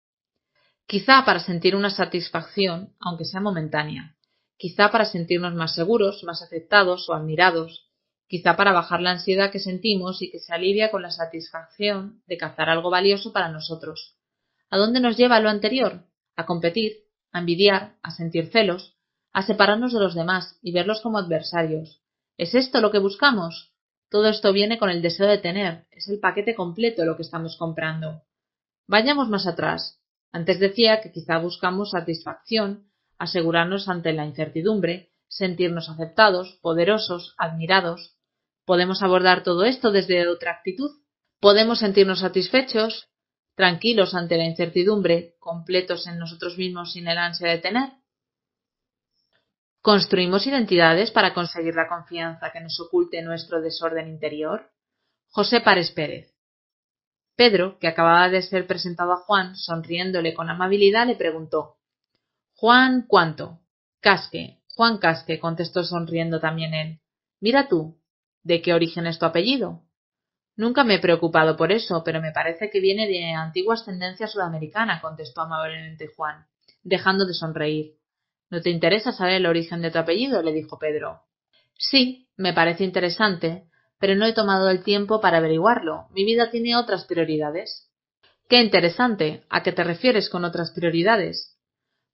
Quizá para sentir una satisfacción, aunque sea momentánea. Quizá para sentirnos más seguros, más aceptados o admirados. Quizá para bajar la ansiedad que sentimos y que se alivia con la satisfacción de cazar algo valioso para nosotros. ¿A dónde nos lleva lo anterior? A competir, a envidiar, a sentir celos, a separarnos de los demás y verlos como adversarios. ¿Es esto lo que buscamos? Todo esto viene con el deseo de tener, es el paquete completo lo que estamos comprando. Vayamos más atrás. Antes decía que quizá buscamos satisfacción, asegurarnos ante la incertidumbre, sentirnos aceptados, poderosos, admirados. ¿Podemos abordar todo esto desde otra actitud? ¿Podemos sentirnos satisfechos, tranquilos ante la incertidumbre, completos en nosotros mismos sin el ansia de tener? ¿Construimos identidades para conseguir la confianza que nos oculte nuestro desorden interior? José Párez Pérez. Pedro, que acababa de ser presentado a Juan, sonriéndole con amabilidad, le preguntó Juan, ¿cuánto? Casque, Juan Casque, contestó sonriendo también él. Mira tú, ¿de qué origen es tu apellido? Nunca me he preocupado por eso, pero me parece que viene de antigua ascendencia sudamericana, contestó amablemente Juan, dejando de sonreír. ¿No te interesa saber el origen de tu apellido? le dijo Pedro. Sí, me parece interesante, pero no he tomado el tiempo para averiguarlo. Mi vida tiene otras prioridades. Qué interesante. ¿A qué te refieres con otras prioridades?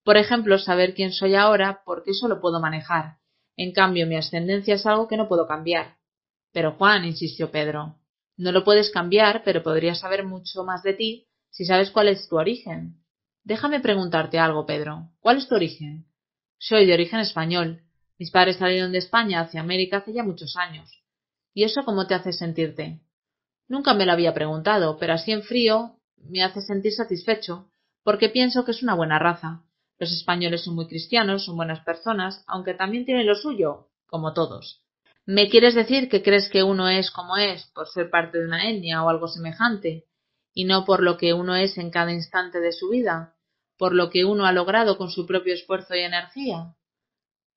Por ejemplo, saber quién soy ahora, porque eso lo puedo manejar. En cambio, mi ascendencia es algo que no puedo cambiar. Pero Juan, insistió Pedro, no lo puedes cambiar, pero podrías saber mucho más de ti si sabes cuál es tu origen. Déjame preguntarte algo, Pedro. ¿Cuál es tu origen? Soy de origen español. Mis padres salieron de España hacia América hace ya muchos años. ¿Y eso cómo te hace sentirte? Nunca me lo había preguntado, pero así en frío me hace sentir satisfecho, porque pienso que es una buena raza. Los españoles son muy cristianos, son buenas personas, aunque también tienen lo suyo, como todos. ¿Me quieres decir que crees que uno es como es por ser parte de una etnia o algo semejante, y no por lo que uno es en cada instante de su vida? por lo que uno ha logrado con su propio esfuerzo y energía?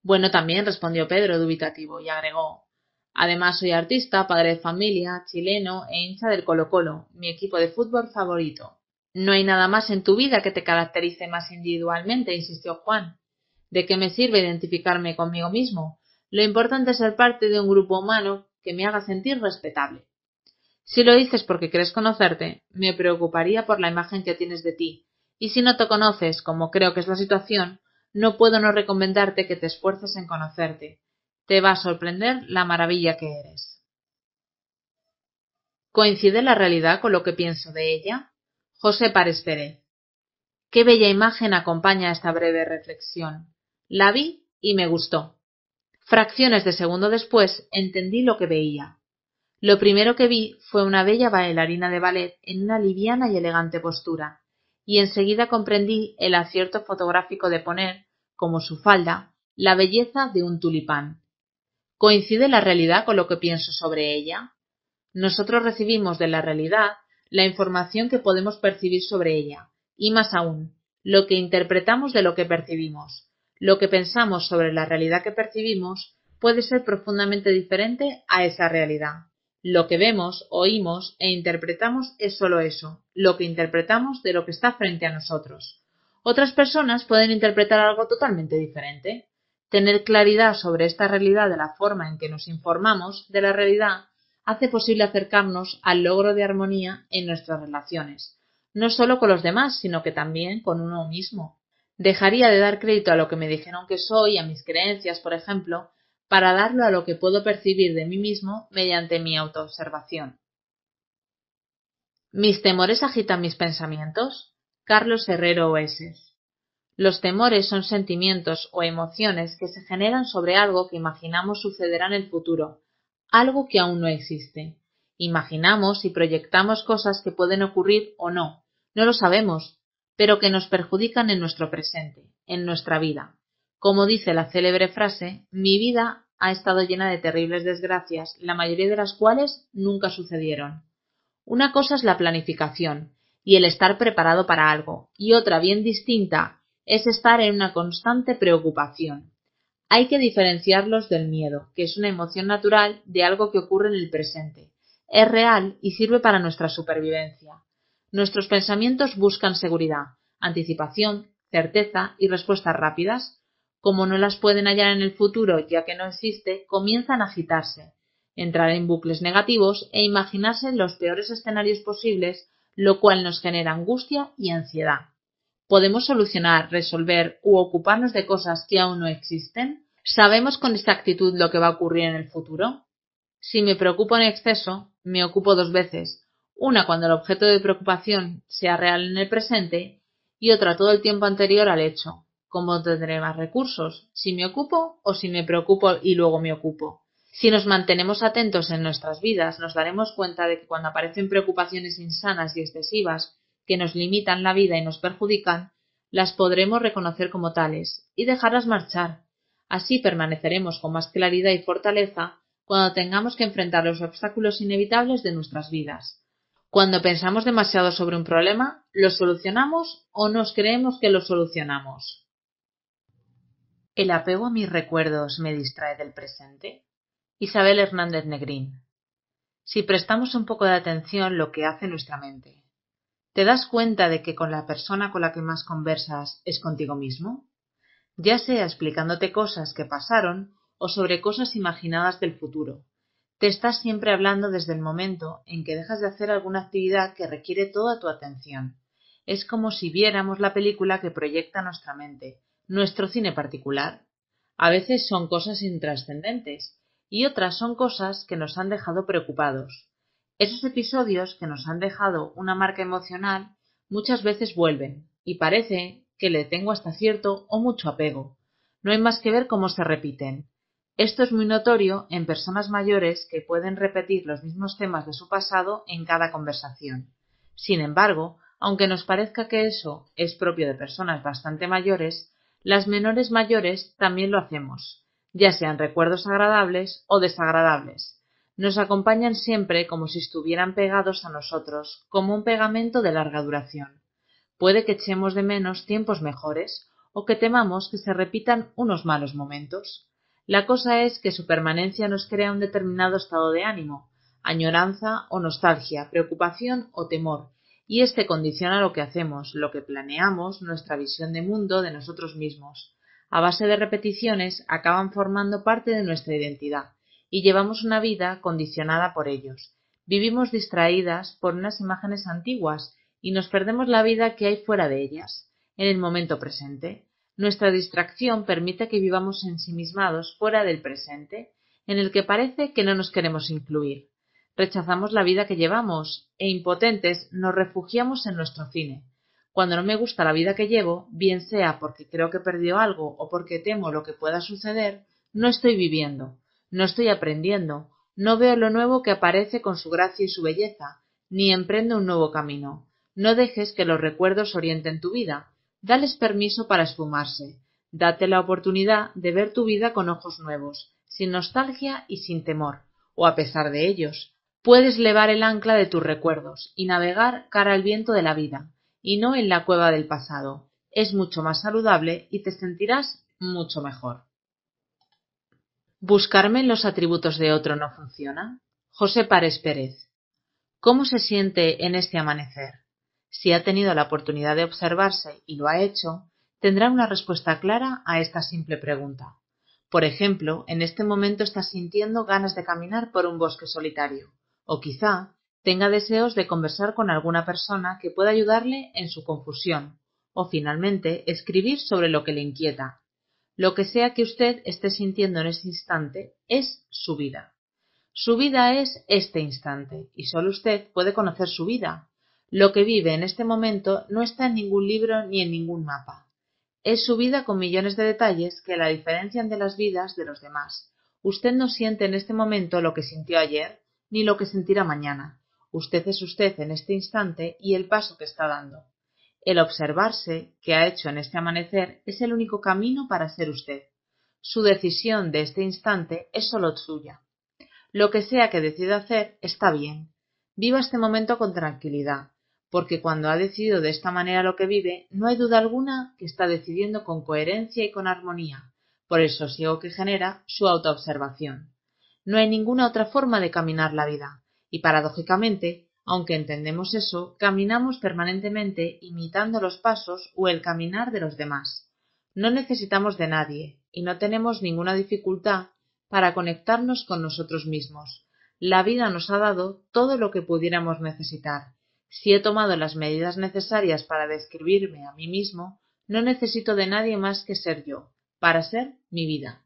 Bueno, también respondió Pedro dubitativo y agregó Además soy artista, padre de familia, chileno e hincha del Colo Colo, mi equipo de fútbol favorito. No hay nada más en tu vida que te caracterice más individualmente, insistió Juan. ¿De qué me sirve identificarme conmigo mismo? Lo importante es ser parte de un grupo humano que me haga sentir respetable. Si lo dices porque crees conocerte, me preocuparía por la imagen que tienes de ti, y si no te conoces, como creo que es la situación, no puedo no recomendarte que te esfuerces en conocerte. Te va a sorprender la maravilla que eres. ¿Coincide la realidad con lo que pienso de ella? José Párez. Qué bella imagen acompaña esta breve reflexión. La vi y me gustó. Fracciones de segundo después entendí lo que veía. Lo primero que vi fue una bella bailarina de ballet en una liviana y elegante postura, y enseguida comprendí el acierto fotográfico de poner, como su falda, la belleza de un tulipán. ¿Coincide la realidad con lo que pienso sobre ella? Nosotros recibimos de la realidad la información que podemos percibir sobre ella, y más aún, lo que interpretamos de lo que percibimos. Lo que pensamos sobre la realidad que percibimos puede ser profundamente diferente a esa realidad. Lo que vemos, oímos e interpretamos es solo eso, lo que interpretamos de lo que está frente a nosotros. Otras personas pueden interpretar algo totalmente diferente. Tener claridad sobre esta realidad de la forma en que nos informamos de la realidad hace posible acercarnos al logro de armonía en nuestras relaciones, no solo con los demás, sino que también con uno mismo. Dejaría de dar crédito a lo que me dijeron que soy, a mis creencias, por ejemplo, para darlo a lo que puedo percibir de mí mismo mediante mi autoobservación. ¿Mis temores agitan mis pensamientos? Carlos Herrero Oeses. Los temores son sentimientos o emociones que se generan sobre algo que imaginamos sucederá en el futuro, algo que aún no existe. Imaginamos y proyectamos cosas que pueden ocurrir o no, no lo sabemos, pero que nos perjudican en nuestro presente, en nuestra vida. Como dice la célebre frase, mi vida ha estado llena de terribles desgracias, la mayoría de las cuales nunca sucedieron. Una cosa es la planificación y el estar preparado para algo, y otra bien distinta es estar en una constante preocupación. Hay que diferenciarlos del miedo, que es una emoción natural de algo que ocurre en el presente. Es real y sirve para nuestra supervivencia. Nuestros pensamientos buscan seguridad, anticipación, certeza y respuestas rápidas. Como no las pueden hallar en el futuro ya que no existe, comienzan a agitarse, entrar en bucles negativos e imaginarse los peores escenarios posibles, lo cual nos genera angustia y ansiedad. ¿Podemos solucionar, resolver u ocuparnos de cosas que aún no existen? ¿Sabemos con exactitud lo que va a ocurrir en el futuro? Si me preocupo en exceso, me ocupo dos veces, una cuando el objeto de preocupación sea real en el presente y otra todo el tiempo anterior al hecho. ¿Cómo tendré más recursos? ¿Si me ocupo o si me preocupo y luego me ocupo? Si nos mantenemos atentos en nuestras vidas, nos daremos cuenta de que cuando aparecen preocupaciones insanas y excesivas que nos limitan la vida y nos perjudican, las podremos reconocer como tales y dejarlas marchar. Así permaneceremos con más claridad y fortaleza cuando tengamos que enfrentar los obstáculos inevitables de nuestras vidas. Cuando pensamos demasiado sobre un problema, ¿lo solucionamos o nos creemos que lo solucionamos? ¿El apego a mis recuerdos me distrae del presente? Isabel Hernández Negrín. Si prestamos un poco de atención lo que hace nuestra mente, ¿Te das cuenta de que con la persona con la que más conversas es contigo mismo? Ya sea explicándote cosas que pasaron o sobre cosas imaginadas del futuro. Te estás siempre hablando desde el momento en que dejas de hacer alguna actividad que requiere toda tu atención. Es como si viéramos la película que proyecta nuestra mente, nuestro cine particular. A veces son cosas intrascendentes y otras son cosas que nos han dejado preocupados. Esos episodios que nos han dejado una marca emocional muchas veces vuelven, y parece que le tengo hasta cierto o mucho apego. No hay más que ver cómo se repiten. Esto es muy notorio en personas mayores que pueden repetir los mismos temas de su pasado en cada conversación. Sin embargo, aunque nos parezca que eso es propio de personas bastante mayores, las menores mayores también lo hacemos, ya sean recuerdos agradables o desagradables nos acompañan siempre como si estuvieran pegados a nosotros, como un pegamento de larga duración. Puede que echemos de menos tiempos mejores o que temamos que se repitan unos malos momentos. La cosa es que su permanencia nos crea un determinado estado de ánimo, añoranza o nostalgia, preocupación o temor, y este condiciona lo que hacemos, lo que planeamos, nuestra visión de mundo, de nosotros mismos. A base de repeticiones acaban formando parte de nuestra identidad, y llevamos una vida condicionada por ellos. Vivimos distraídas por unas imágenes antiguas y nos perdemos la vida que hay fuera de ellas, en el momento presente. Nuestra distracción permite que vivamos ensimismados fuera del presente, en el que parece que no nos queremos incluir. Rechazamos la vida que llevamos e impotentes nos refugiamos en nuestro cine. Cuando no me gusta la vida que llevo, bien sea porque creo que perdió algo o porque temo lo que pueda suceder, no estoy viviendo, no estoy aprendiendo, no veo lo nuevo que aparece con su gracia y su belleza, ni emprendo un nuevo camino. No dejes que los recuerdos orienten tu vida. Dales permiso para esfumarse. Date la oportunidad de ver tu vida con ojos nuevos, sin nostalgia y sin temor, o a pesar de ellos. Puedes levar el ancla de tus recuerdos y navegar cara al viento de la vida, y no en la cueva del pasado. Es mucho más saludable y te sentirás mucho mejor. ¿Buscarme en los atributos de otro no funciona? José Párez Pérez. ¿Cómo se siente en este amanecer? Si ha tenido la oportunidad de observarse y lo ha hecho, tendrá una respuesta clara a esta simple pregunta. Por ejemplo, en este momento está sintiendo ganas de caminar por un bosque solitario, o quizá tenga deseos de conversar con alguna persona que pueda ayudarle en su confusión, o finalmente escribir sobre lo que le inquieta. Lo que sea que usted esté sintiendo en este instante es su vida. Su vida es este instante, y solo usted puede conocer su vida, lo que vive en este momento no está en ningún libro ni en ningún mapa. Es su vida con millones de detalles que la diferencian de las vidas de los demás. Usted no siente en este momento lo que sintió ayer, ni lo que sentirá mañana. Usted es usted en este instante y el paso que está dando. El observarse que ha hecho en este amanecer es el único camino para ser usted. Su decisión de este instante es solo suya. Lo que sea que decida hacer está bien. Viva este momento con tranquilidad porque cuando ha decidido de esta manera lo que vive, no hay duda alguna que está decidiendo con coherencia y con armonía, por el sosiego que genera su autoobservación. No hay ninguna otra forma de caminar la vida, y paradójicamente, aunque entendemos eso, caminamos permanentemente imitando los pasos o el caminar de los demás. No necesitamos de nadie, y no tenemos ninguna dificultad para conectarnos con nosotros mismos. La vida nos ha dado todo lo que pudiéramos necesitar, si he tomado las medidas necesarias para describirme a mí mismo, no necesito de nadie más que ser yo, para ser mi vida.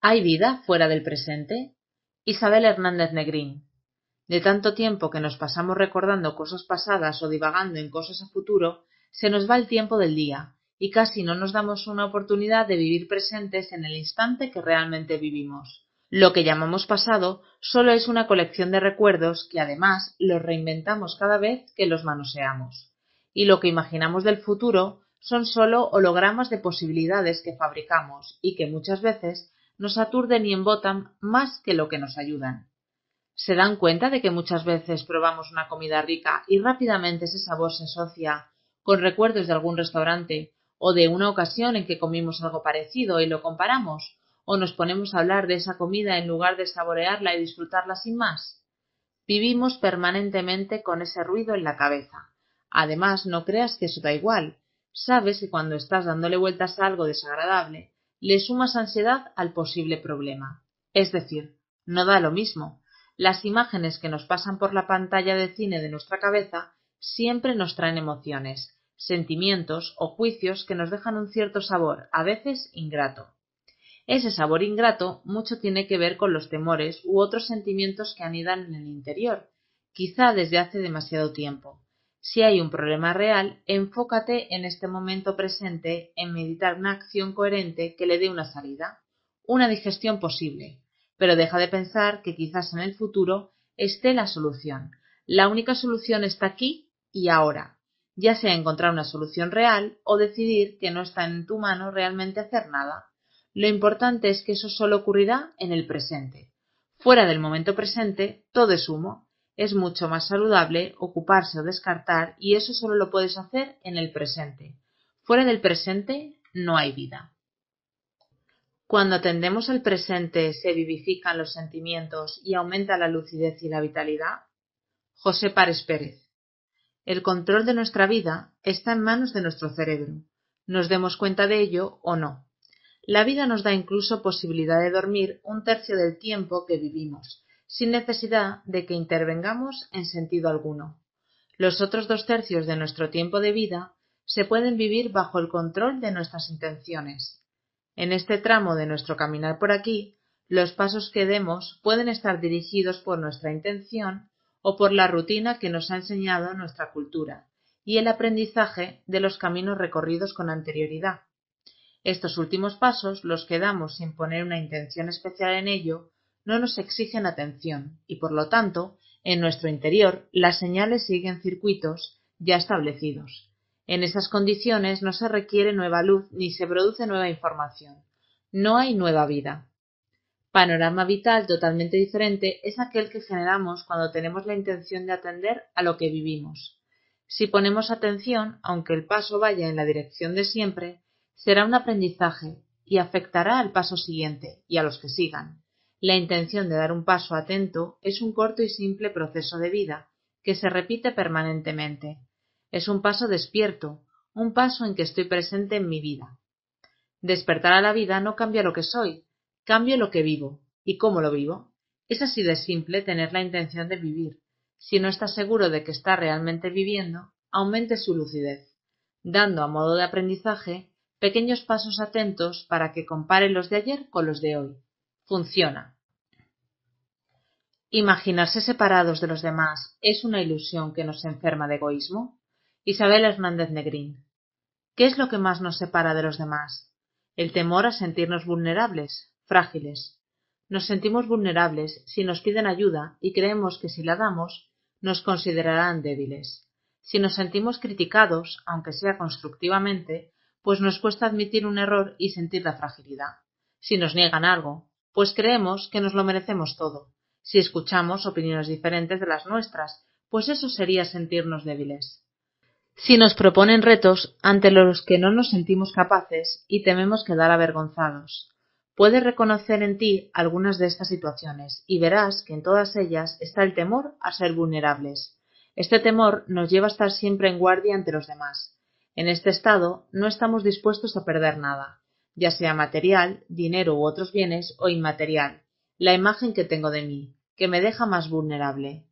¿Hay vida fuera del presente? Isabel Hernández Negrín. De tanto tiempo que nos pasamos recordando cosas pasadas o divagando en cosas a futuro, se nos va el tiempo del día, y casi no nos damos una oportunidad de vivir presentes en el instante que realmente vivimos. Lo que llamamos pasado solo es una colección de recuerdos que además los reinventamos cada vez que los manoseamos. Y lo que imaginamos del futuro son solo hologramas de posibilidades que fabricamos y que muchas veces nos aturden y embotan más que lo que nos ayudan. ¿Se dan cuenta de que muchas veces probamos una comida rica y rápidamente ese sabor se asocia con recuerdos de algún restaurante o de una ocasión en que comimos algo parecido y lo comparamos? o nos ponemos a hablar de esa comida en lugar de saborearla y disfrutarla sin más? Vivimos permanentemente con ese ruido en la cabeza. Además, no creas que eso da igual. Sabes que cuando estás dándole vueltas a algo desagradable, le sumas ansiedad al posible problema. Es decir, no da lo mismo. Las imágenes que nos pasan por la pantalla de cine de nuestra cabeza siempre nos traen emociones, sentimientos o juicios que nos dejan un cierto sabor, a veces ingrato. Ese sabor ingrato mucho tiene que ver con los temores u otros sentimientos que anidan en el interior, quizá desde hace demasiado tiempo. Si hay un problema real, enfócate en este momento presente en meditar una acción coherente que le dé una salida, una digestión posible, pero deja de pensar que quizás en el futuro esté la solución. La única solución está aquí y ahora, ya sea encontrar una solución real o decidir que no está en tu mano realmente hacer nada. Lo importante es que eso solo ocurrirá en el presente. Fuera del momento presente, todo es humo. Es mucho más saludable ocuparse o descartar y eso solo lo puedes hacer en el presente. Fuera del presente no hay vida. Cuando atendemos al presente se vivifican los sentimientos y aumenta la lucidez y la vitalidad. José Párez Pérez. El control de nuestra vida está en manos de nuestro cerebro, nos demos cuenta de ello o no. La vida nos da incluso posibilidad de dormir un tercio del tiempo que vivimos, sin necesidad de que intervengamos en sentido alguno. Los otros dos tercios de nuestro tiempo de vida se pueden vivir bajo el control de nuestras intenciones. En este tramo de nuestro caminar por aquí, los pasos que demos pueden estar dirigidos por nuestra intención o por la rutina que nos ha enseñado nuestra cultura y el aprendizaje de los caminos recorridos con anterioridad. Estos últimos pasos, los que damos sin poner una intención especial en ello, no nos exigen atención y, por lo tanto, en nuestro interior las señales siguen circuitos ya establecidos. En esas condiciones no se requiere nueva luz ni se produce nueva información. No hay nueva vida. Panorama vital totalmente diferente es aquel que generamos cuando tenemos la intención de atender a lo que vivimos. Si ponemos atención, aunque el paso vaya en la dirección de siempre, será un aprendizaje y afectará al paso siguiente y a los que sigan. La intención de dar un paso atento es un corto y simple proceso de vida que se repite permanentemente. Es un paso despierto, un paso en que estoy presente en mi vida. Despertar a la vida no cambia lo que soy, cambio lo que vivo. ¿Y cómo lo vivo? Es así de simple tener la intención de vivir. Si no está seguro de que está realmente viviendo, aumente su lucidez, dando a modo de aprendizaje pequeños pasos atentos para que compare los de ayer con los de hoy. Funciona. Imaginarse separados de los demás es una ilusión que nos enferma de egoísmo. Isabel Hernández Negrín. ¿Qué es lo que más nos separa de los demás? El temor a sentirnos vulnerables, frágiles. Nos sentimos vulnerables si nos piden ayuda y creemos que si la damos nos considerarán débiles. Si nos sentimos criticados, aunque sea constructivamente, pues nos cuesta admitir un error y sentir la fragilidad. Si nos niegan algo, pues creemos que nos lo merecemos todo. Si escuchamos opiniones diferentes de las nuestras, pues eso sería sentirnos débiles si nos proponen retos ante los que no nos sentimos capaces y tememos quedar avergonzados. Puedes reconocer en ti algunas de estas situaciones y verás que en todas ellas está el temor a ser vulnerables. Este temor nos lleva a estar siempre en guardia ante los demás. En este estado no estamos dispuestos a perder nada, ya sea material, dinero u otros bienes o inmaterial, la imagen que tengo de mí, que me deja más vulnerable.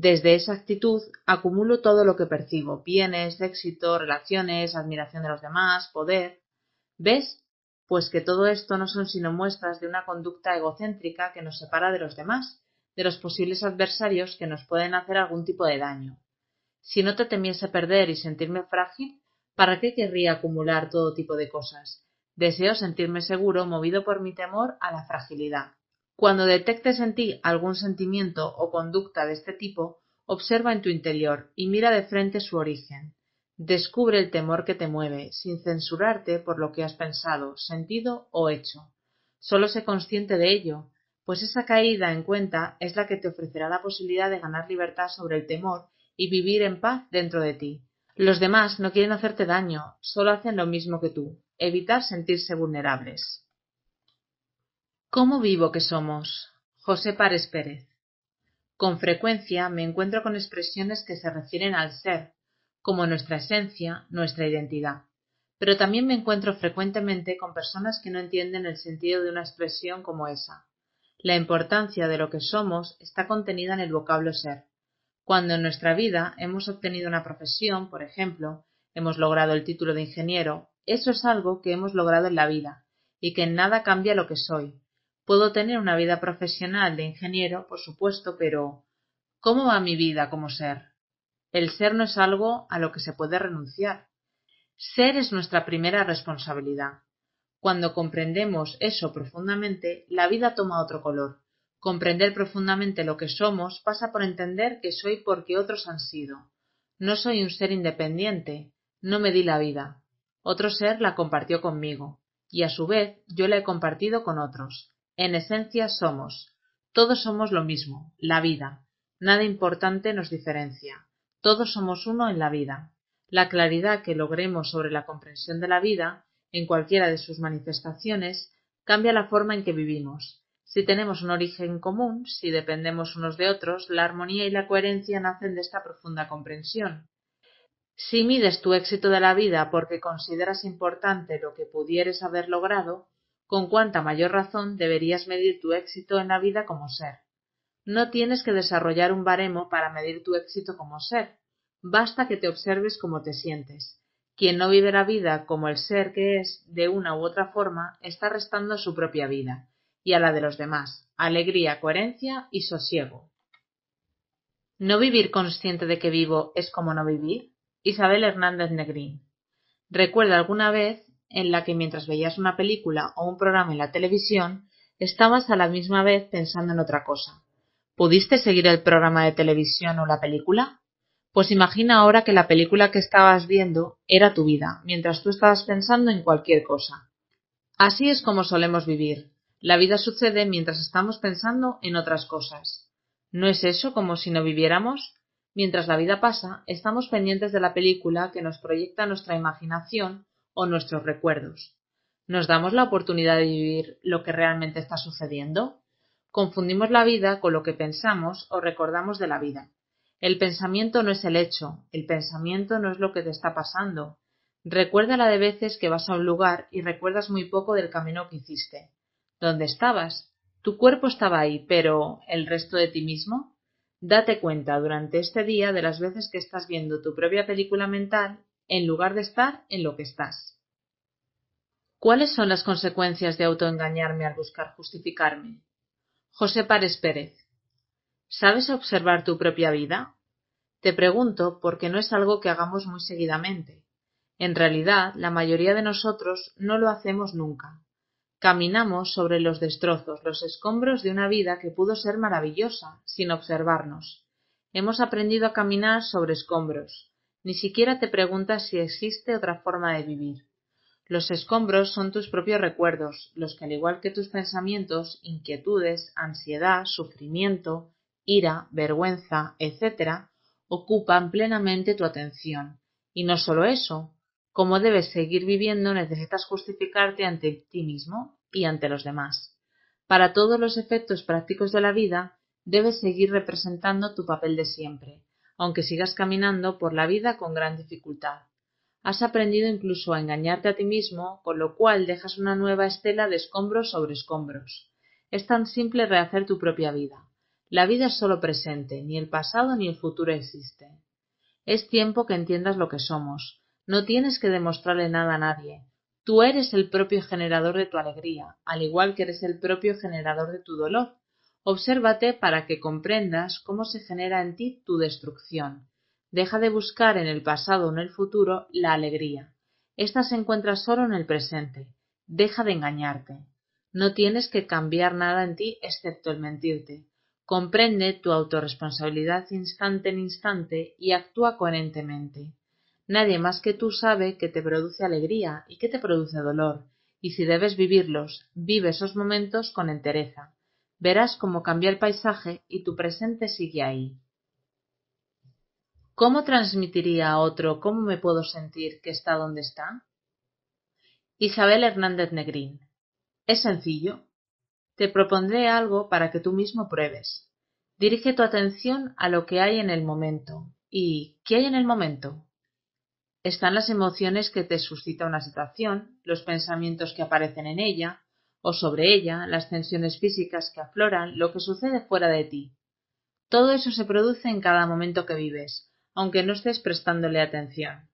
Desde esa actitud acumulo todo lo que percibo, bienes, éxito, relaciones, admiración de los demás, poder. ¿Ves? Pues que todo esto no son sino muestras de una conducta egocéntrica que nos separa de los demás, de los posibles adversarios que nos pueden hacer algún tipo de daño. Si no te temiese perder y sentirme frágil, ¿para qué querría acumular todo tipo de cosas? Deseo sentirme seguro movido por mi temor a la fragilidad. Cuando detectes en ti algún sentimiento o conducta de este tipo, observa en tu interior y mira de frente su origen. Descubre el temor que te mueve, sin censurarte por lo que has pensado, sentido o hecho. Solo sé consciente de ello, pues esa caída en cuenta es la que te ofrecerá la posibilidad de ganar libertad sobre el temor y vivir en paz dentro de ti. Los demás no quieren hacerte daño, solo hacen lo mismo que tú, evitar sentirse vulnerables. ¿Cómo vivo que somos? José Párez Pérez. Con frecuencia me encuentro con expresiones que se refieren al ser, como nuestra esencia, nuestra identidad. Pero también me encuentro frecuentemente con personas que no entienden el sentido de una expresión como esa. La importancia de lo que somos está contenida en el vocablo ser. Cuando en nuestra vida hemos obtenido una profesión, por ejemplo, hemos logrado el título de ingeniero, eso es algo que hemos logrado en la vida, y que en nada cambia lo que soy, Puedo tener una vida profesional de ingeniero, por supuesto, pero ¿cómo va mi vida como ser? El ser no es algo a lo que se puede renunciar. Ser es nuestra primera responsabilidad. Cuando comprendemos eso profundamente, la vida toma otro color. Comprender profundamente lo que somos pasa por entender que soy porque otros han sido. No soy un ser independiente, no me di la vida. Otro ser la compartió conmigo, y a su vez yo la he compartido con otros. En esencia somos. Todos somos lo mismo, la vida. Nada importante nos diferencia. Todos somos uno en la vida. La claridad que logremos sobre la comprensión de la vida, en cualquiera de sus manifestaciones, cambia la forma en que vivimos. Si tenemos un origen común, si dependemos unos de otros, la armonía y la coherencia nacen de esta profunda comprensión. Si mides tu éxito de la vida porque consideras importante lo que pudieres haber logrado, con cuánta mayor razón deberías medir tu éxito en la vida como ser. No tienes que desarrollar un baremo para medir tu éxito como ser. Basta que te observes cómo te sientes. Quien no vive la vida como el ser que es, de una u otra forma, está restando a su propia vida y a la de los demás, alegría, coherencia y sosiego. ¿No vivir consciente de que vivo es como no vivir? Isabel Hernández Negrín. Recuerda alguna vez en la que mientras veías una película o un programa en la televisión, estabas a la misma vez pensando en otra cosa. ¿Pudiste seguir el programa de televisión o la película? Pues imagina ahora que la película que estabas viendo era tu vida, mientras tú estabas pensando en cualquier cosa. Así es como solemos vivir. La vida sucede mientras estamos pensando en otras cosas. ¿No es eso como si no viviéramos? Mientras la vida pasa, estamos pendientes de la película que nos proyecta nuestra imaginación o nuestros recuerdos. ¿Nos damos la oportunidad de vivir lo que realmente está sucediendo? Confundimos la vida con lo que pensamos o recordamos de la vida. El pensamiento no es el hecho, el pensamiento no es lo que te está pasando. Recuerda la de veces que vas a un lugar y recuerdas muy poco del camino que hiciste. ¿Dónde estabas? Tu cuerpo estaba ahí, pero ¿el resto de ti mismo? Date cuenta durante este día de las veces que estás viendo tu propia película mental en lugar de estar en lo que estás. ¿Cuáles son las consecuencias de autoengañarme al buscar justificarme? José Párez Pérez. ¿Sabes observar tu propia vida? Te pregunto porque no es algo que hagamos muy seguidamente. En realidad, la mayoría de nosotros no lo hacemos nunca. Caminamos sobre los destrozos, los escombros de una vida que pudo ser maravillosa, sin observarnos. Hemos aprendido a caminar sobre escombros. Ni siquiera te preguntas si existe otra forma de vivir. Los escombros son tus propios recuerdos, los que al igual que tus pensamientos, inquietudes, ansiedad, sufrimiento, ira, vergüenza, etc., ocupan plenamente tu atención. Y no solo eso, como debes seguir viviendo, necesitas justificarte ante ti mismo y ante los demás. Para todos los efectos prácticos de la vida, debes seguir representando tu papel de siempre, aunque sigas caminando por la vida con gran dificultad. Has aprendido incluso a engañarte a ti mismo, con lo cual dejas una nueva estela de escombros sobre escombros. Es tan simple rehacer tu propia vida. La vida es solo presente, ni el pasado ni el futuro existen. Es tiempo que entiendas lo que somos, no tienes que demostrarle nada a nadie. Tú eres el propio generador de tu alegría, al igual que eres el propio generador de tu dolor. Obsérvate para que comprendas cómo se genera en ti tu destrucción. Deja de buscar en el pasado o en el futuro la alegría. Esta se encuentra solo en el presente. Deja de engañarte. No tienes que cambiar nada en ti excepto el mentirte. Comprende tu autorresponsabilidad instante en instante y actúa coherentemente. Nadie más que tú sabe que te produce alegría y que te produce dolor, y si debes vivirlos, vive esos momentos con entereza. Verás cómo cambia el paisaje y tu presente sigue ahí. ¿Cómo transmitiría a otro cómo me puedo sentir que está donde está? Isabel Hernández Negrín. Es sencillo. Te propondré algo para que tú mismo pruebes. Dirige tu atención a lo que hay en el momento. ¿Y qué hay en el momento? están las emociones que te suscita una situación, los pensamientos que aparecen en ella o sobre ella, las tensiones físicas que afloran, lo que sucede fuera de ti. Todo eso se produce en cada momento que vives, aunque no estés prestándole atención.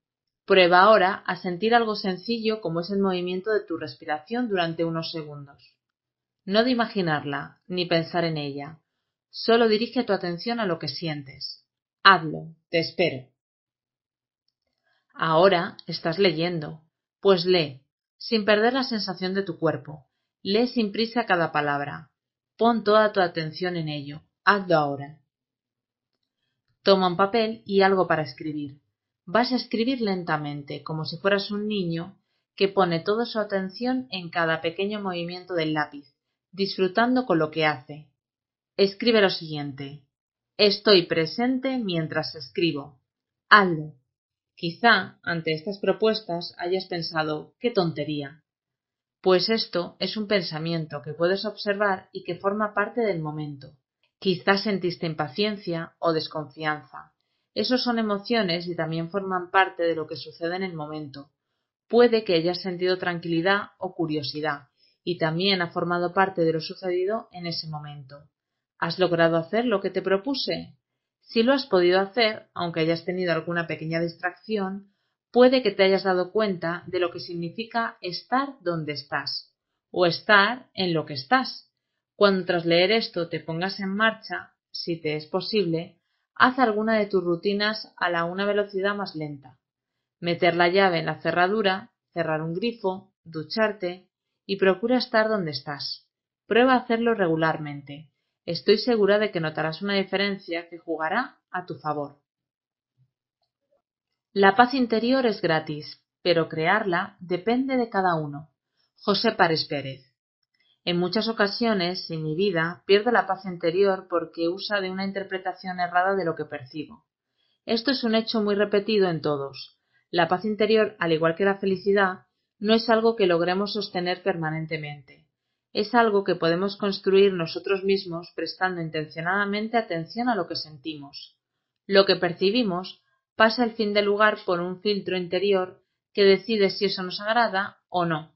Prueba ahora a sentir algo sencillo como es el movimiento de tu respiración durante unos segundos. No de imaginarla, ni pensar en ella. Solo dirige tu atención a lo que sientes. Hazlo, te espero. Ahora estás leyendo. Pues lee, sin perder la sensación de tu cuerpo. Lee sin prisa cada palabra. Pon toda tu atención en ello. Hazlo ahora. Toma un papel y algo para escribir. Vas a escribir lentamente, como si fueras un niño que pone toda su atención en cada pequeño movimiento del lápiz, disfrutando con lo que hace. Escribe lo siguiente. Estoy presente mientras escribo. Hazlo. Quizá, ante estas propuestas, hayas pensado qué tontería. Pues esto es un pensamiento que puedes observar y que forma parte del momento. Quizás sentiste impaciencia o desconfianza. Esos son emociones y también forman parte de lo que sucede en el momento. Puede que hayas sentido tranquilidad o curiosidad, y también ha formado parte de lo sucedido en ese momento. ¿Has logrado hacer lo que te propuse? Si lo has podido hacer, aunque hayas tenido alguna pequeña distracción, puede que te hayas dado cuenta de lo que significa estar donde estás o estar en lo que estás. Cuando tras leer esto te pongas en marcha, si te es posible, haz alguna de tus rutinas a la una velocidad más lenta. Meter la llave en la cerradura, cerrar un grifo, ducharte y procura estar donde estás. Prueba a hacerlo regularmente. Estoy segura de que notarás una diferencia que jugará a tu favor. La paz interior es gratis, pero crearla depende de cada uno. José Párez Pérez. En muchas ocasiones en mi vida pierdo la paz interior porque usa de una interpretación errada de lo que percibo. Esto es un hecho muy repetido en todos. La paz interior, al igual que la felicidad, no es algo que logremos sostener permanentemente. Es algo que podemos construir nosotros mismos prestando intencionadamente atención a lo que sentimos. Lo que percibimos pasa el fin del lugar por un filtro interior que decide si eso nos agrada o no.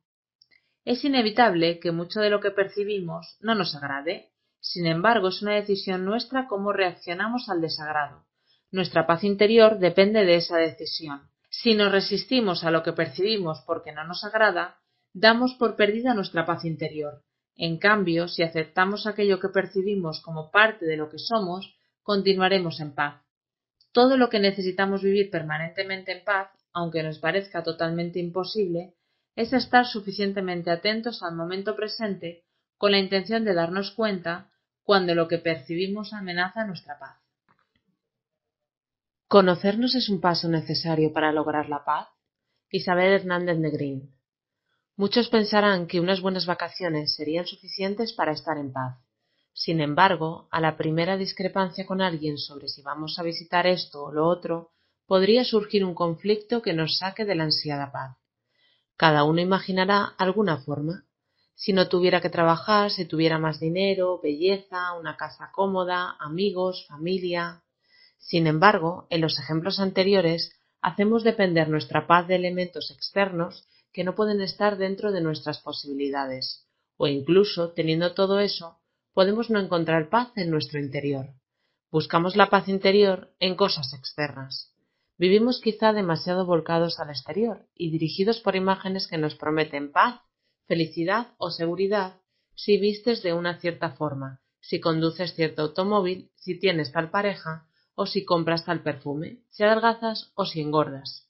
Es inevitable que mucho de lo que percibimos no nos agrade, sin embargo es una decisión nuestra cómo reaccionamos al desagrado. Nuestra paz interior depende de esa decisión. Si nos resistimos a lo que percibimos porque no nos agrada, damos por perdida nuestra paz interior. En cambio, si aceptamos aquello que percibimos como parte de lo que somos, continuaremos en paz. Todo lo que necesitamos vivir permanentemente en paz, aunque nos parezca totalmente imposible, es estar suficientemente atentos al momento presente con la intención de darnos cuenta cuando lo que percibimos amenaza nuestra paz. ¿Conocernos es un paso necesario para lograr la paz? Isabel Hernández Negrín. Muchos pensarán que unas buenas vacaciones serían suficientes para estar en paz. Sin embargo, a la primera discrepancia con alguien sobre si vamos a visitar esto o lo otro, podría surgir un conflicto que nos saque de la ansiada paz. Cada uno imaginará alguna forma. Si no tuviera que trabajar, si tuviera más dinero, belleza, una casa cómoda, amigos, familia. Sin embargo, en los ejemplos anteriores, hacemos depender nuestra paz de elementos externos que no pueden estar dentro de nuestras posibilidades, o incluso, teniendo todo eso, podemos no encontrar paz en nuestro interior. Buscamos la paz interior en cosas externas. Vivimos quizá demasiado volcados al exterior y dirigidos por imágenes que nos prometen paz, felicidad o seguridad si vistes de una cierta forma, si conduces cierto automóvil, si tienes tal pareja o si compras tal perfume, si adelgazas o si engordas.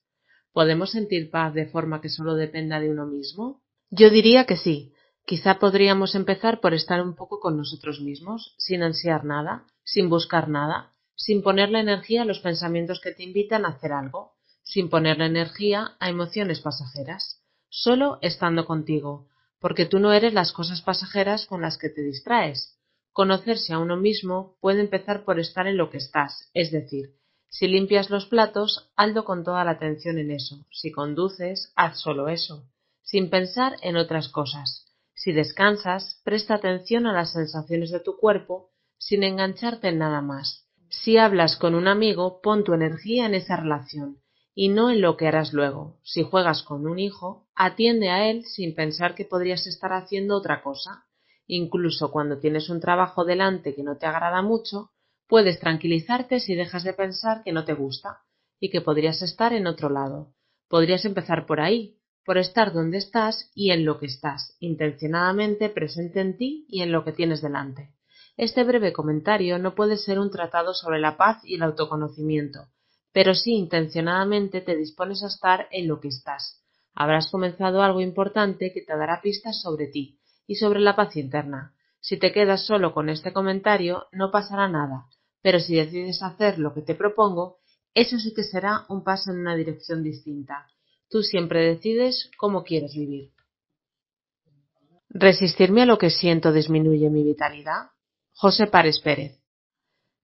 ¿Podemos sentir paz de forma que solo dependa de uno mismo? Yo diría que sí, Quizá podríamos empezar por estar un poco con nosotros mismos, sin ansiar nada, sin buscar nada, sin ponerle energía a los pensamientos que te invitan a hacer algo, sin ponerle energía a emociones pasajeras, solo estando contigo, porque tú no eres las cosas pasajeras con las que te distraes. Conocerse a uno mismo puede empezar por estar en lo que estás, es decir, si limpias los platos, hazlo con toda la atención en eso, si conduces, haz solo eso, sin pensar en otras cosas si descansas, presta atención a las sensaciones de tu cuerpo sin engancharte en nada más. Si hablas con un amigo, pon tu energía en esa relación y no en lo que harás luego. Si juegas con un hijo, atiende a él sin pensar que podrías estar haciendo otra cosa. Incluso cuando tienes un trabajo delante que no te agrada mucho, puedes tranquilizarte si dejas de pensar que no te gusta y que podrías estar en otro lado. Podrías empezar por ahí, por estar donde estás y en lo que estás, intencionadamente presente en ti y en lo que tienes delante. Este breve comentario no puede ser un tratado sobre la paz y el autoconocimiento, pero sí intencionadamente te dispones a estar en lo que estás. Habrás comenzado algo importante que te dará pistas sobre ti y sobre la paz interna. Si te quedas solo con este comentario, no pasará nada, pero si decides hacer lo que te propongo, eso sí que será un paso en una dirección distinta Tú siempre decides cómo quieres vivir. ¿Resistirme a lo que siento disminuye mi vitalidad? José Párez Pérez.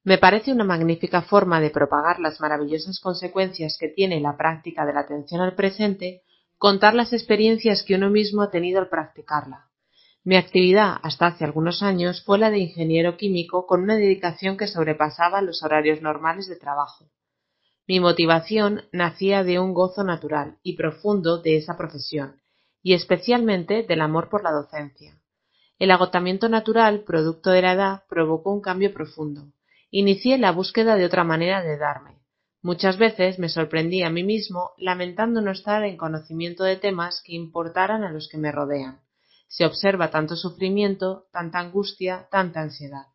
Me parece una magnífica forma de propagar las maravillosas consecuencias que tiene la práctica de la atención al presente contar las experiencias que uno mismo ha tenido al practicarla. Mi actividad hasta hace algunos años fue la de ingeniero químico con una dedicación que sobrepasaba los horarios normales de trabajo. Mi motivación nacía de un gozo natural y profundo de esa profesión, y especialmente del amor por la docencia. El agotamiento natural, producto de la edad, provocó un cambio profundo. Inicié la búsqueda de otra manera de darme. Muchas veces me sorprendí a mí mismo lamentando no estar en conocimiento de temas que importaran a los que me rodean. Se observa tanto sufrimiento, tanta angustia, tanta ansiedad.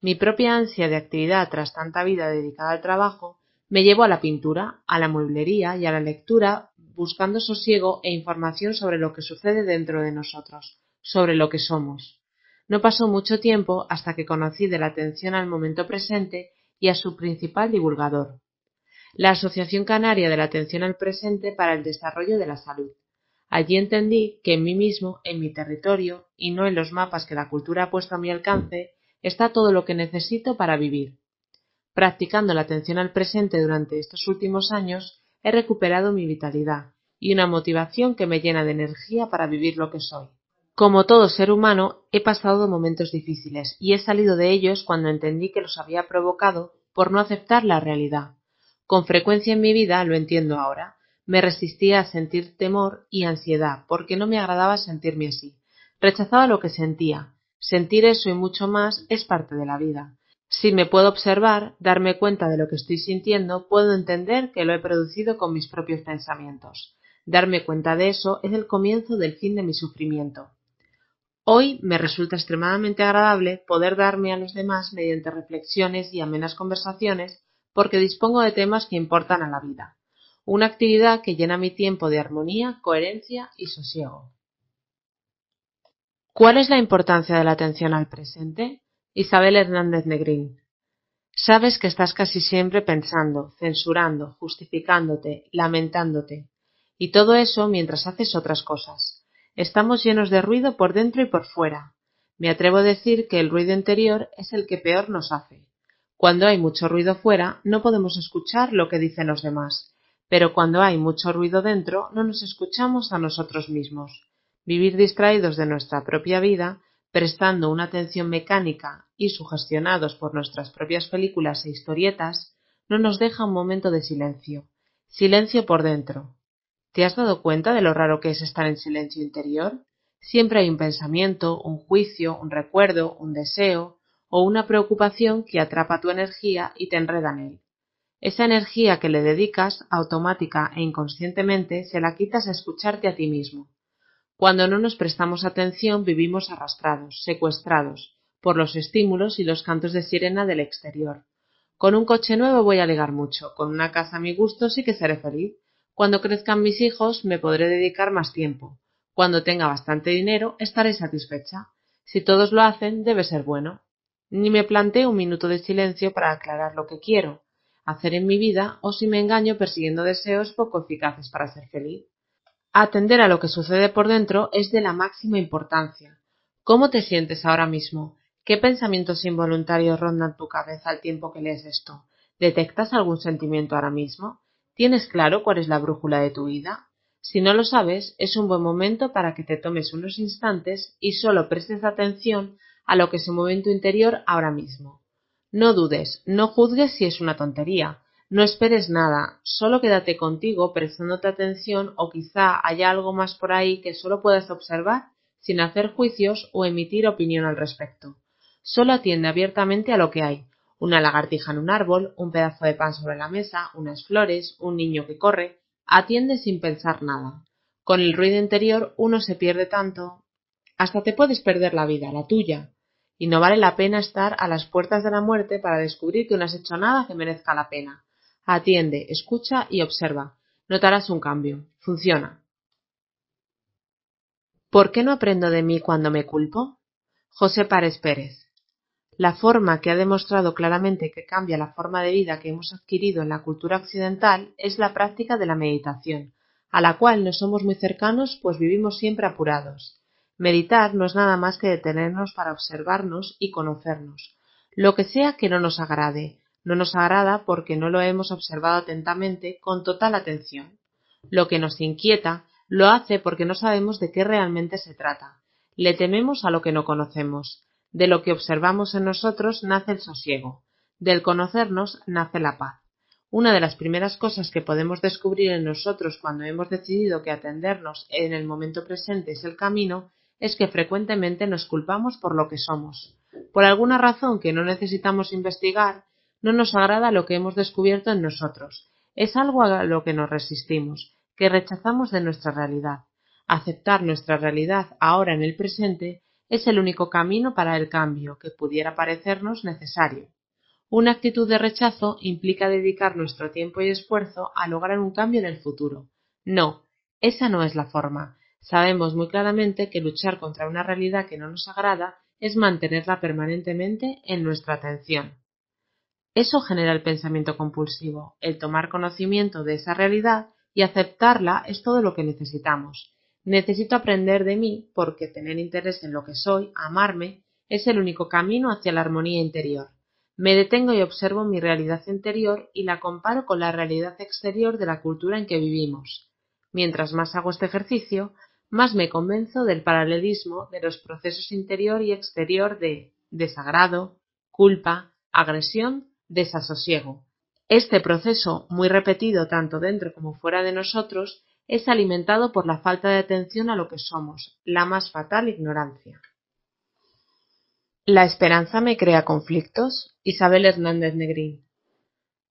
Mi propia ansia de actividad tras tanta vida dedicada al trabajo me llevó a la pintura, a la mueblería y a la lectura, buscando sosiego e información sobre lo que sucede dentro de nosotros, sobre lo que somos. No pasó mucho tiempo hasta que conocí de la atención al momento presente y a su principal divulgador, la Asociación Canaria de la Atención al Presente para el Desarrollo de la Salud. Allí entendí que en mí mismo, en mi territorio, y no en los mapas que la cultura ha puesto a mi alcance, está todo lo que necesito para vivir. Practicando la atención al presente durante estos últimos años, he recuperado mi vitalidad y una motivación que me llena de energía para vivir lo que soy. Como todo ser humano, he pasado momentos difíciles y he salido de ellos cuando entendí que los había provocado por no aceptar la realidad. Con frecuencia en mi vida, lo entiendo ahora, me resistía a sentir temor y ansiedad porque no me agradaba sentirme así. Rechazaba lo que sentía. Sentir eso y mucho más es parte de la vida. Si me puedo observar, darme cuenta de lo que estoy sintiendo, puedo entender que lo he producido con mis propios pensamientos. Darme cuenta de eso es el comienzo del fin de mi sufrimiento. Hoy me resulta extremadamente agradable poder darme a los demás mediante reflexiones y amenas conversaciones porque dispongo de temas que importan a la vida. Una actividad que llena mi tiempo de armonía, coherencia y sosiego. ¿Cuál es la importancia de la atención al presente? Isabel Hernández Negrín. Sabes que estás casi siempre pensando, censurando, justificándote, lamentándote, y todo eso mientras haces otras cosas. Estamos llenos de ruido por dentro y por fuera. Me atrevo a decir que el ruido interior es el que peor nos hace. Cuando hay mucho ruido fuera, no podemos escuchar lo que dicen los demás, pero cuando hay mucho ruido dentro, no nos escuchamos a nosotros mismos. Vivir distraídos de nuestra propia vida, prestando una atención mecánica y sugestionados por nuestras propias películas e historietas, no nos deja un momento de silencio. Silencio por dentro, ¿Te has dado cuenta de lo raro que es estar en silencio interior? Siempre hay un pensamiento, un juicio, un recuerdo, un deseo o una preocupación que atrapa tu energía y te enreda en él. Esa energía que le dedicas, automática e inconscientemente, se la quitas a escucharte a ti mismo. Cuando no nos prestamos atención vivimos arrastrados, secuestrados, por los estímulos y los cantos de sirena del exterior. Con un coche nuevo voy a ligar mucho, con una casa a mi gusto sí que seré feliz, cuando crezcan mis hijos me podré dedicar más tiempo. Cuando tenga bastante dinero estaré satisfecha. Si todos lo hacen, debe ser bueno. Ni me planteo un minuto de silencio para aclarar lo que quiero hacer en mi vida o si me engaño persiguiendo deseos poco eficaces para ser feliz. Atender a lo que sucede por dentro es de la máxima importancia. ¿Cómo te sientes ahora mismo? ¿Qué pensamientos involuntarios rondan tu cabeza al tiempo que lees esto? ¿Detectas algún sentimiento ahora mismo? ¿Tienes claro cuál es la brújula de tu vida? Si no lo sabes, es un buen momento para que te tomes unos instantes y solo prestes atención a lo que se mueve en tu interior ahora mismo. No dudes, no juzgues si es una tontería, no esperes nada, solo quédate contigo prestándote atención o quizá haya algo más por ahí que solo puedas observar sin hacer juicios o emitir opinión al respecto. Solo atiende abiertamente a lo que hay, una lagartija en un árbol, un pedazo de pan sobre la mesa, unas flores, un niño que corre, atiende sin pensar nada. Con el ruido interior uno se pierde tanto. Hasta te puedes perder la vida, la tuya. Y no vale la pena estar a las puertas de la muerte para descubrir que no has hecho nada que merezca la pena. Atiende, escucha y observa. Notarás un cambio. Funciona. ¿Por qué no aprendo de mí cuando me culpo? José Párez Pérez. La forma que ha demostrado claramente que cambia la forma de vida que hemos adquirido en la cultura occidental es la práctica de la meditación, a la cual no somos muy cercanos pues vivimos siempre apurados. Meditar no es nada más que detenernos para observarnos y conocernos, lo que sea que no nos agrade, no nos agrada porque no lo hemos observado atentamente con total atención. Lo que nos inquieta, Lo hace porque no sabemos de qué realmente se trata. Le tememos a lo que no conocemos. De lo que observamos en nosotros nace el sosiego. Del conocernos nace la paz. Una de las primeras cosas que podemos descubrir en nosotros cuando hemos decidido que atendernos en el momento presente es el camino es que frecuentemente nos culpamos por lo que somos. Por alguna razón que no necesitamos investigar, no nos agrada lo que hemos descubierto en nosotros. Es algo a lo que nos resistimos, que rechazamos de nuestra realidad. Aceptar nuestra realidad ahora en el presente es el único camino para el cambio que pudiera parecernos necesario. Una actitud de rechazo implica dedicar nuestro tiempo y esfuerzo a lograr un cambio en el futuro. No, esa no es la forma. Sabemos muy claramente que luchar contra una realidad que no nos agrada es mantenerla permanentemente en nuestra atención. Eso genera el pensamiento compulsivo. El tomar conocimiento de esa realidad y aceptarla es todo lo que necesitamos. Necesito aprender de mí porque tener interés en lo que soy, amarme, es el único camino hacia la armonía interior. Me detengo y observo mi realidad interior y la comparo con la realidad exterior de la cultura en que vivimos. Mientras más hago este ejercicio, más me convenzo del paralelismo de los procesos interior y exterior de desagrado, culpa, agresión, desasosiego. Este proceso, muy repetido tanto dentro como fuera de nosotros, es alimentado por la falta de atención a lo que somos, la más fatal ignorancia. ¿La esperanza me crea conflictos? Isabel Hernández Negrín.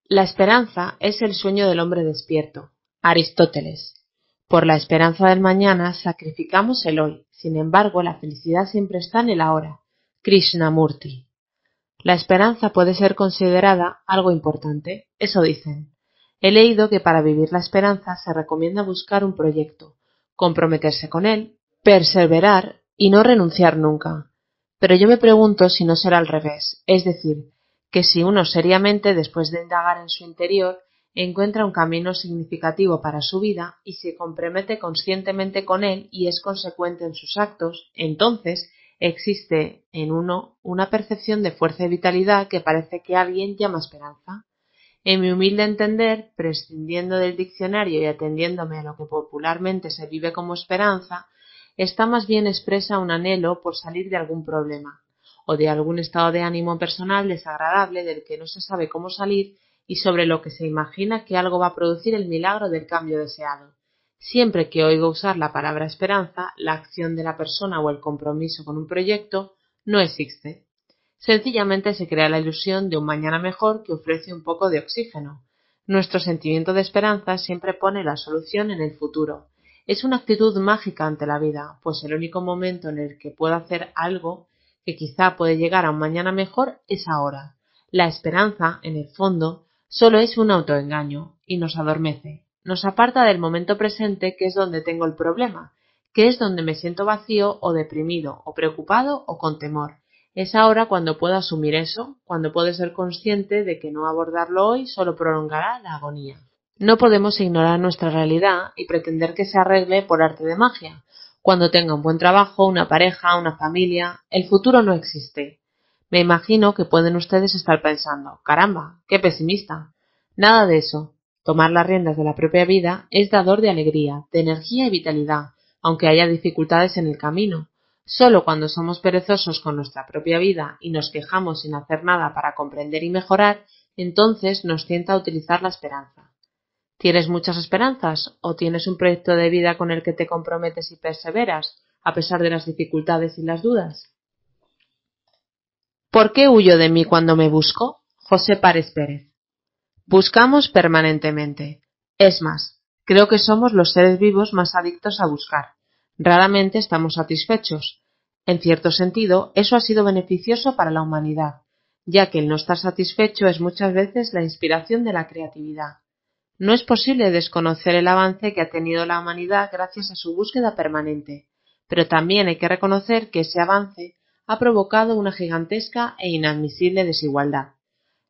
La esperanza es el sueño del hombre despierto. Aristóteles. Por la esperanza del mañana sacrificamos el hoy. Sin embargo, la felicidad siempre está en el ahora. Krishnamurti. La esperanza puede ser considerada algo importante. Eso dicen. He leído que para vivir la esperanza se recomienda buscar un proyecto, comprometerse con él, perseverar y no renunciar nunca. Pero yo me pregunto si no será al revés, es decir, que si uno seriamente, después de indagar en su interior, encuentra un camino significativo para su vida y se compromete conscientemente con él y es consecuente en sus actos, entonces existe en uno una percepción de fuerza y vitalidad que parece que alguien llama esperanza. En mi humilde entender, prescindiendo del diccionario y atendiéndome a lo que popularmente se vive como esperanza, está más bien expresa un anhelo por salir de algún problema, o de algún estado de ánimo personal desagradable del que no se sabe cómo salir y sobre lo que se imagina que algo va a producir el milagro del cambio deseado. Siempre que oigo usar la palabra esperanza, la acción de la persona o el compromiso con un proyecto no existe. Sencillamente se crea la ilusión de un mañana mejor que ofrece un poco de oxígeno. Nuestro sentimiento de esperanza siempre pone la solución en el futuro. Es una actitud mágica ante la vida, pues el único momento en el que puedo hacer algo que quizá puede llegar a un mañana mejor es ahora. La esperanza, en el fondo, solo es un autoengaño y nos adormece, nos aparta del momento presente que es donde tengo el problema, que es donde me siento vacío o deprimido o preocupado o con temor. Es ahora cuando puedo asumir eso, cuando puedo ser consciente de que no abordarlo hoy solo prolongará la agonía. No podemos ignorar nuestra realidad y pretender que se arregle por arte de magia. Cuando tenga un buen trabajo, una pareja, una familia, el futuro no existe. Me imagino que pueden ustedes estar pensando, caramba, qué pesimista. Nada de eso. Tomar las riendas de la propia vida es dador de alegría, de energía y vitalidad, aunque haya dificultades en el camino. Solo cuando somos perezosos con nuestra propia vida y nos quejamos sin hacer nada para comprender y mejorar, entonces nos tienta utilizar la esperanza. ¿Tienes muchas esperanzas o tienes un proyecto de vida con el que te comprometes y perseveras, a pesar de las dificultades y las dudas? ¿Por qué huyo de mí cuando me busco? José Párez Pérez. Buscamos permanentemente. Es más, creo que somos los seres vivos más adictos a buscar. Raramente estamos satisfechos. En cierto sentido, eso ha sido beneficioso para la humanidad, ya que el no estar satisfecho es muchas veces la inspiración de la creatividad. No es posible desconocer el avance que ha tenido la humanidad gracias a su búsqueda permanente, pero también hay que reconocer que ese avance ha provocado una gigantesca e inadmisible desigualdad.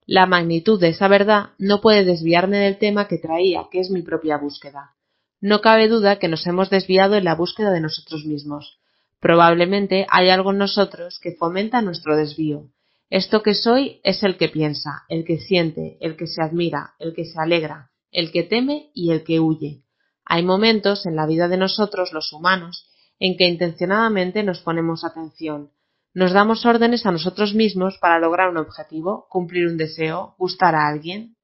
La magnitud de esa verdad no puede desviarme del tema que traía, que es mi propia búsqueda. No cabe duda que nos hemos desviado en la búsqueda de nosotros mismos. Probablemente hay algo en nosotros que fomenta nuestro desvío. Esto que soy es el que piensa, el que siente, el que se admira, el que se alegra, el que teme y el que huye. Hay momentos en la vida de nosotros, los humanos, en que intencionadamente nos ponemos atención, nos damos órdenes a nosotros mismos para lograr un objetivo, cumplir un deseo, gustar a alguien.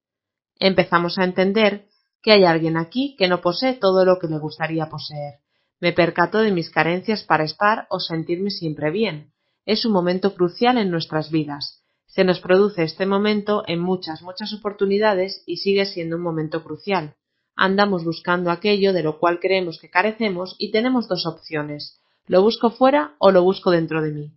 Empezamos a entender que hay alguien aquí que no posee todo lo que me gustaría poseer. Me percato de mis carencias para estar o sentirme siempre bien. Es un momento crucial en nuestras vidas. Se nos produce este momento en muchas, muchas oportunidades y sigue siendo un momento crucial. Andamos buscando aquello de lo cual creemos que carecemos y tenemos dos opciones. Lo busco fuera o lo busco dentro de mí.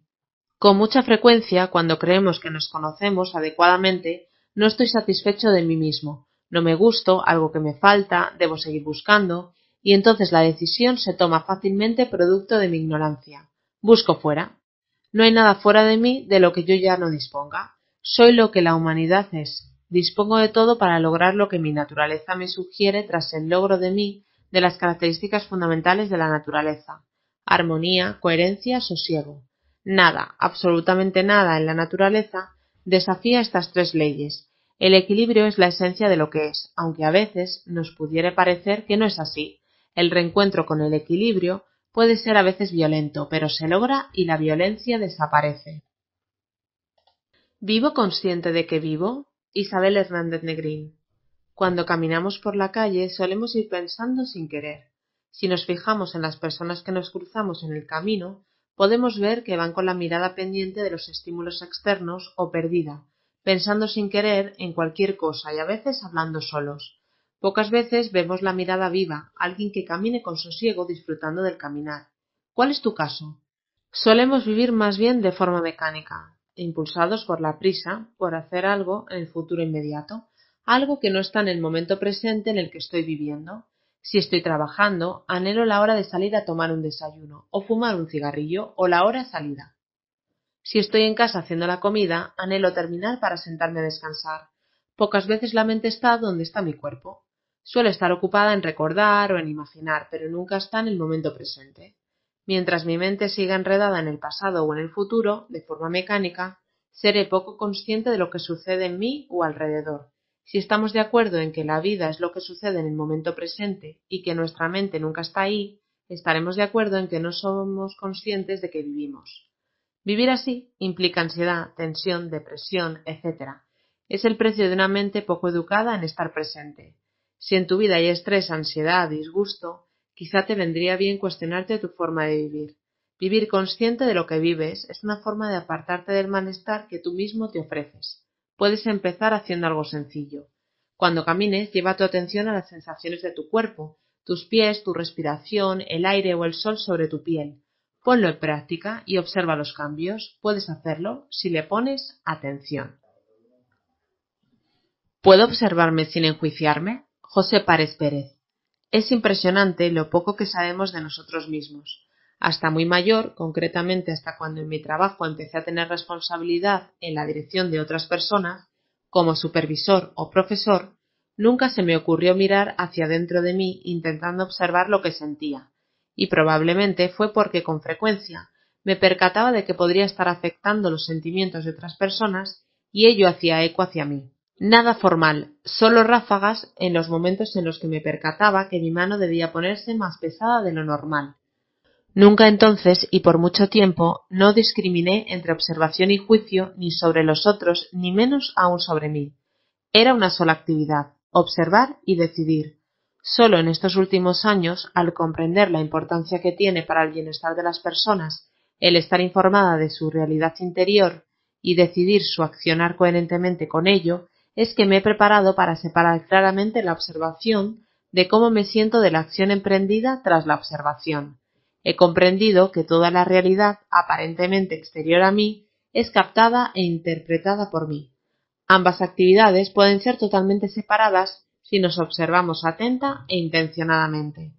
Con mucha frecuencia, cuando creemos que nos conocemos adecuadamente, no estoy satisfecho de mí mismo, no me gusto, algo que me falta, debo seguir buscando, y entonces la decisión se toma fácilmente producto de mi ignorancia. Busco fuera. No hay nada fuera de mí de lo que yo ya no disponga. Soy lo que la humanidad es. Dispongo de todo para lograr lo que mi naturaleza me sugiere tras el logro de mí de las características fundamentales de la naturaleza. Armonía, coherencia, sosiego. Nada, absolutamente nada en la naturaleza desafía estas tres leyes. El equilibrio es la esencia de lo que es, aunque a veces nos pudiera parecer que no es así. El reencuentro con el equilibrio puede ser a veces violento, pero se logra y la violencia desaparece. ¿Vivo consciente de que vivo? Isabel Hernández Negrín. Cuando caminamos por la calle solemos ir pensando sin querer. Si nos fijamos en las personas que nos cruzamos en el camino, podemos ver que van con la mirada pendiente de los estímulos externos o perdida, pensando sin querer en cualquier cosa y a veces hablando solos. Pocas veces vemos la mirada viva, alguien que camine con sosiego disfrutando del caminar. ¿Cuál es tu caso? Solemos vivir más bien de forma mecánica, impulsados por la prisa, por hacer algo en el futuro inmediato, algo que no está en el momento presente en el que estoy viviendo, si estoy trabajando, anhelo la hora de salir a tomar un desayuno, o fumar un cigarrillo, o la hora salida. Si estoy en casa haciendo la comida, anhelo terminar para sentarme a descansar. Pocas veces la mente está donde está mi cuerpo. Suele estar ocupada en recordar o en imaginar, pero nunca está en el momento presente. Mientras mi mente siga enredada en el pasado o en el futuro, de forma mecánica, seré poco consciente de lo que sucede en mí o alrededor, si estamos de acuerdo en que la vida es lo que sucede en el momento presente y que nuestra mente nunca está ahí, estaremos de acuerdo en que no somos conscientes de que vivimos. Vivir así implica ansiedad, tensión, depresión, etc. Es el precio de una mente poco educada en estar presente. Si en tu vida hay estrés, ansiedad, disgusto, quizá te vendría bien cuestionarte tu forma de vivir. Vivir consciente de lo que vives es una forma de apartarte del malestar que tú mismo te ofreces. Puedes empezar haciendo algo sencillo. Cuando camines, lleva tu atención a las sensaciones de tu cuerpo, tus pies, tu respiración, el aire o el sol sobre tu piel. Ponlo en práctica y observa los cambios. Puedes hacerlo si le pones atención. ¿Puedo observarme sin enjuiciarme? José Párez Pérez. Es impresionante lo poco que sabemos de nosotros mismos. Hasta muy mayor, concretamente hasta cuando en mi trabajo empecé a tener responsabilidad en la dirección de otras personas, como supervisor o profesor, nunca se me ocurrió mirar hacia dentro de mí intentando observar lo que sentía, y probablemente fue porque con frecuencia me percataba de que podría estar afectando los sentimientos de otras personas y ello hacía eco hacia mí. Nada formal, solo ráfagas en los momentos en los que me percataba que mi mano debía ponerse más pesada de lo normal, Nunca entonces y por mucho tiempo no discriminé entre observación y juicio ni sobre los otros ni menos aún sobre mí. Era una sola actividad, observar y decidir. Solo en estos últimos años, al comprender la importancia que tiene para el bienestar de las personas el estar informada de su realidad interior y decidir su accionar coherentemente con ello, es que me he preparado para separar claramente la observación de cómo me siento de la acción emprendida tras la observación He comprendido que toda la realidad aparentemente exterior a mí es captada e interpretada por mí. Ambas actividades pueden ser totalmente separadas si nos observamos atenta e intencionadamente.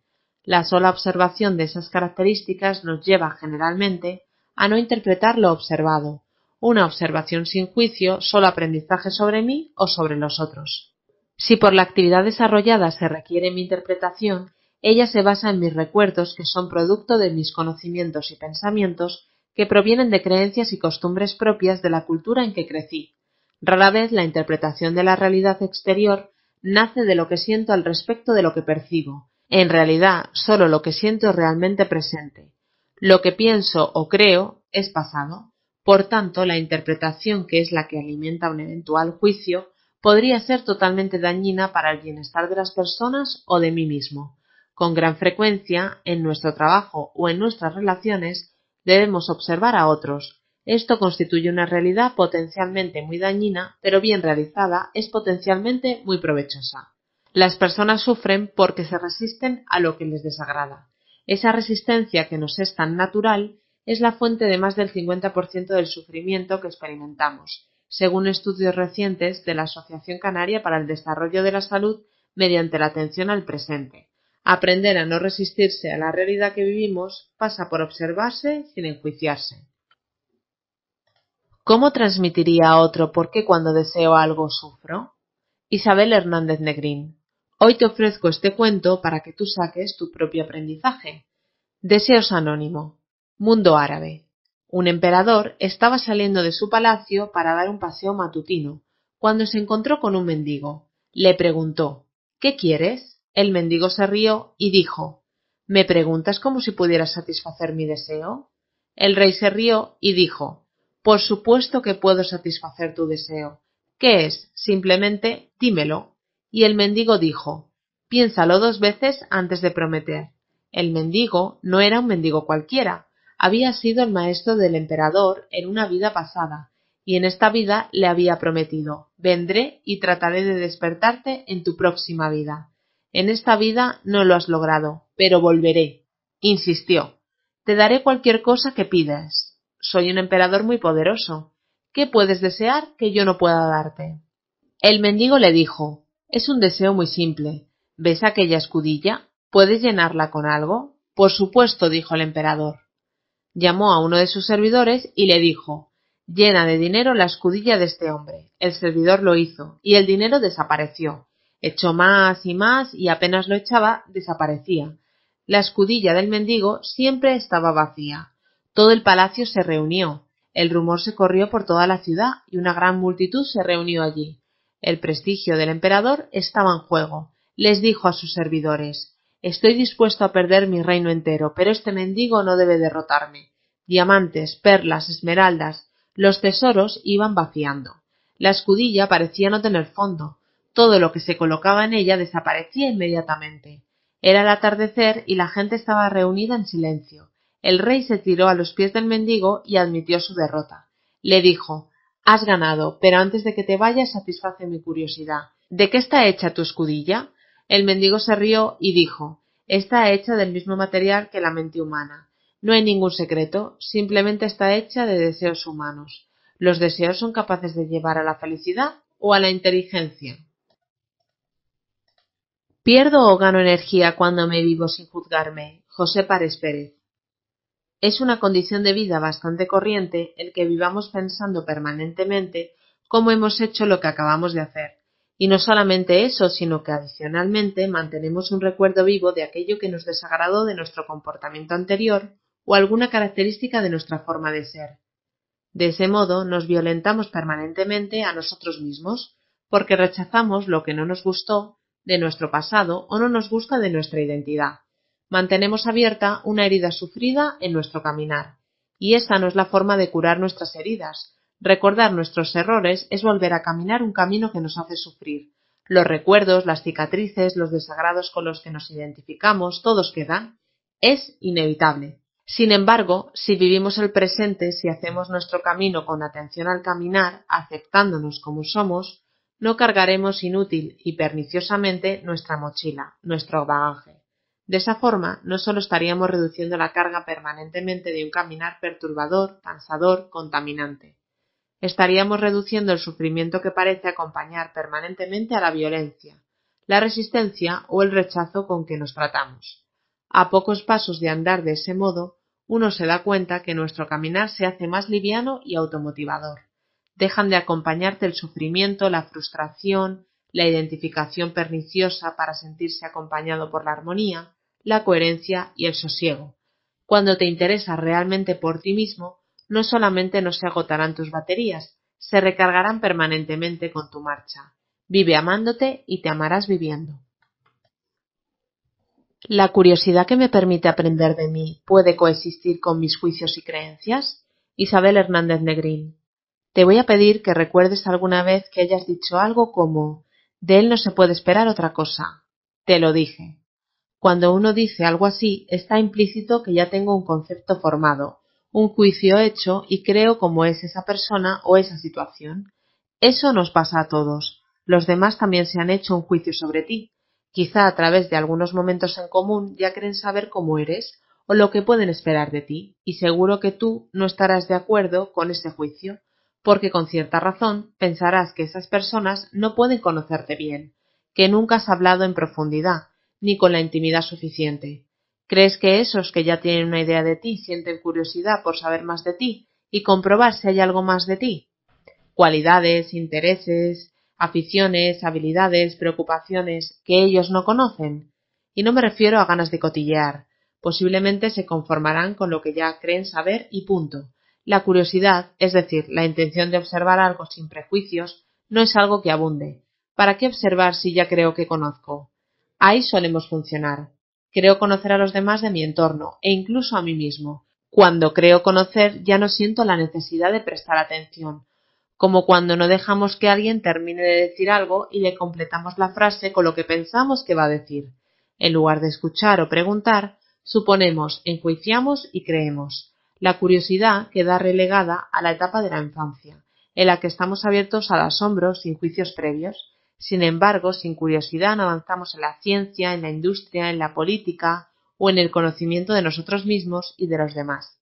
La sola observación de esas características nos lleva generalmente a no interpretar lo observado, una observación sin juicio, solo aprendizaje sobre mí o sobre los otros. Si por la actividad desarrollada se requiere mi interpretación, ella se basa en mis recuerdos que son producto de mis conocimientos y pensamientos que provienen de creencias y costumbres propias de la cultura en que crecí. Rara vez la interpretación de la realidad exterior nace de lo que siento al respecto de lo que percibo. En realidad, solo lo que siento es realmente presente. Lo que pienso o creo es pasado. Por tanto, la interpretación que es la que alimenta un eventual juicio podría ser totalmente dañina para el bienestar de las personas o de mí mismo. Con gran frecuencia, en nuestro trabajo o en nuestras relaciones, debemos observar a otros. Esto constituye una realidad potencialmente muy dañina, pero bien realizada es potencialmente muy provechosa. Las personas sufren porque se resisten a lo que les desagrada. Esa resistencia que nos es tan natural es la fuente de más del 50% del sufrimiento que experimentamos, según estudios recientes de la Asociación Canaria para el Desarrollo de la Salud mediante la atención al presente. Aprender a no resistirse a la realidad que vivimos pasa por observarse sin enjuiciarse. ¿Cómo transmitiría a otro por qué cuando deseo algo sufro? Isabel Hernández Negrín. Hoy te ofrezco este cuento para que tú saques tu propio aprendizaje. Deseos anónimo. Mundo árabe. Un emperador estaba saliendo de su palacio para dar un paseo matutino, cuando se encontró con un mendigo. Le preguntó ¿Qué quieres? El mendigo se rió y dijo ¿Me preguntas como si pudieras satisfacer mi deseo? El rey se rió y dijo Por supuesto que puedo satisfacer tu deseo. ¿Qué es? Simplemente dímelo y el mendigo dijo Piénsalo dos veces antes de prometer. El mendigo no era un mendigo cualquiera, había sido el maestro del emperador en una vida pasada, y en esta vida le había prometido vendré y trataré de despertarte en tu próxima vida. En esta vida no lo has logrado, pero volveré. insistió. Te daré cualquier cosa que pidas. Soy un emperador muy poderoso. ¿Qué puedes desear que yo no pueda darte? El mendigo le dijo es un deseo muy simple. ¿Ves aquella escudilla? ¿Puedes llenarla con algo? Por supuesto, dijo el emperador. Llamó a uno de sus servidores y le dijo Llena de dinero la escudilla de este hombre. El servidor lo hizo, y el dinero desapareció. Echó más y más, y apenas lo echaba, desaparecía. La escudilla del mendigo siempre estaba vacía. Todo el palacio se reunió. El rumor se corrió por toda la ciudad, y una gran multitud se reunió allí. El prestigio del emperador estaba en juego. Les dijo a sus servidores Estoy dispuesto a perder mi reino entero, pero este mendigo no debe derrotarme. Diamantes, perlas, esmeraldas, los tesoros iban vaciando. La escudilla parecía no tener fondo. Todo lo que se colocaba en ella desaparecía inmediatamente. Era el atardecer y la gente estaba reunida en silencio. El rey se tiró a los pies del mendigo y admitió su derrota. Le dijo Has ganado, pero antes de que te vayas satisface mi curiosidad. ¿De qué está hecha tu escudilla? El mendigo se rió y dijo Está hecha del mismo material que la mente humana. No hay ningún secreto, simplemente está hecha de deseos humanos. ¿Los deseos son capaces de llevar a la felicidad o a la inteligencia? ¿Pierdo o gano energía cuando me vivo sin juzgarme? José Párez Pérez. Es una condición de vida bastante corriente el que vivamos pensando permanentemente cómo hemos hecho lo que acabamos de hacer. Y no solamente eso, sino que adicionalmente mantenemos un recuerdo vivo de aquello que nos desagradó de nuestro comportamiento anterior o alguna característica de nuestra forma de ser. De ese modo nos violentamos permanentemente a nosotros mismos, porque rechazamos lo que no nos gustó de nuestro pasado o no nos gusta de nuestra identidad mantenemos abierta una herida sufrida en nuestro caminar. Y esa no es la forma de curar nuestras heridas. Recordar nuestros errores es volver a caminar un camino que nos hace sufrir. Los recuerdos, las cicatrices, los desagrados con los que nos identificamos, todos quedan. Es inevitable. Sin embargo, si vivimos el presente, si hacemos nuestro camino con atención al caminar, aceptándonos como somos, no cargaremos inútil y perniciosamente nuestra mochila, nuestro bagaje. De esa forma, no solo estaríamos reduciendo la carga permanentemente de un caminar perturbador, cansador, contaminante. Estaríamos reduciendo el sufrimiento que parece acompañar permanentemente a la violencia, la resistencia o el rechazo con que nos tratamos. A pocos pasos de andar de ese modo, uno se da cuenta que nuestro caminar se hace más liviano y automotivador. Dejan de acompañarte el sufrimiento, la frustración, la identificación perniciosa para sentirse acompañado por la armonía, la coherencia y el sosiego. Cuando te interesas realmente por ti mismo, no solamente no se agotarán tus baterías, se recargarán permanentemente con tu marcha. Vive amándote y te amarás viviendo. ¿La curiosidad que me permite aprender de mí puede coexistir con mis juicios y creencias? Isabel Hernández Negrín. Te voy a pedir que recuerdes alguna vez que hayas dicho algo como de él no se puede esperar otra cosa. Te lo dije. Cuando uno dice algo así, está implícito que ya tengo un concepto formado, un juicio hecho y creo cómo es esa persona o esa situación. Eso nos pasa a todos. Los demás también se han hecho un juicio sobre ti. Quizá a través de algunos momentos en común ya creen saber cómo eres o lo que pueden esperar de ti, y seguro que tú no estarás de acuerdo con ese juicio, porque con cierta razón pensarás que esas personas no pueden conocerte bien, que nunca has hablado en profundidad, ni con la intimidad suficiente. ¿Crees que esos que ya tienen una idea de ti sienten curiosidad por saber más de ti y comprobar si hay algo más de ti? Cualidades, intereses, aficiones, habilidades, preocupaciones que ellos no conocen. Y no me refiero a ganas de cotillear. Posiblemente se conformarán con lo que ya creen saber y punto. La curiosidad, es decir, la intención de observar algo sin prejuicios, no es algo que abunde. ¿Para qué observar si ya creo que conozco? Ahí solemos funcionar. Creo conocer a los demás de mi entorno e incluso a mí mismo. Cuando creo conocer ya no siento la necesidad de prestar atención, como cuando no dejamos que alguien termine de decir algo y le completamos la frase con lo que pensamos que va a decir. En lugar de escuchar o preguntar, suponemos, enjuiciamos y creemos. La curiosidad queda relegada a la etapa de la infancia, en la que estamos abiertos al asombro sin juicios previos, sin embargo, sin curiosidad avanzamos en la ciencia, en la industria, en la política o en el conocimiento de nosotros mismos y de los demás.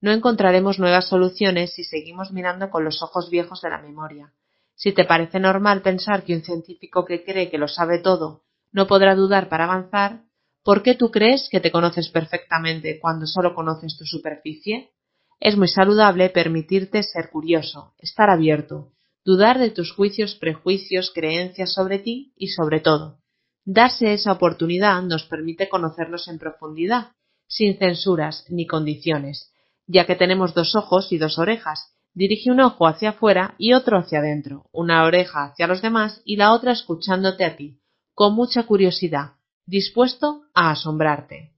No encontraremos nuevas soluciones si seguimos mirando con los ojos viejos de la memoria. Si te parece normal pensar que un científico que cree que lo sabe todo no podrá dudar para avanzar, ¿por qué tú crees que te conoces perfectamente cuando solo conoces tu superficie? Es muy saludable permitirte ser curioso, estar abierto, dudar de tus juicios, prejuicios, creencias sobre ti y sobre todo. Darse esa oportunidad nos permite conocernos en profundidad, sin censuras ni condiciones, ya que tenemos dos ojos y dos orejas. Dirige un ojo hacia afuera y otro hacia adentro, una oreja hacia los demás y la otra escuchándote a ti, con mucha curiosidad, dispuesto a asombrarte.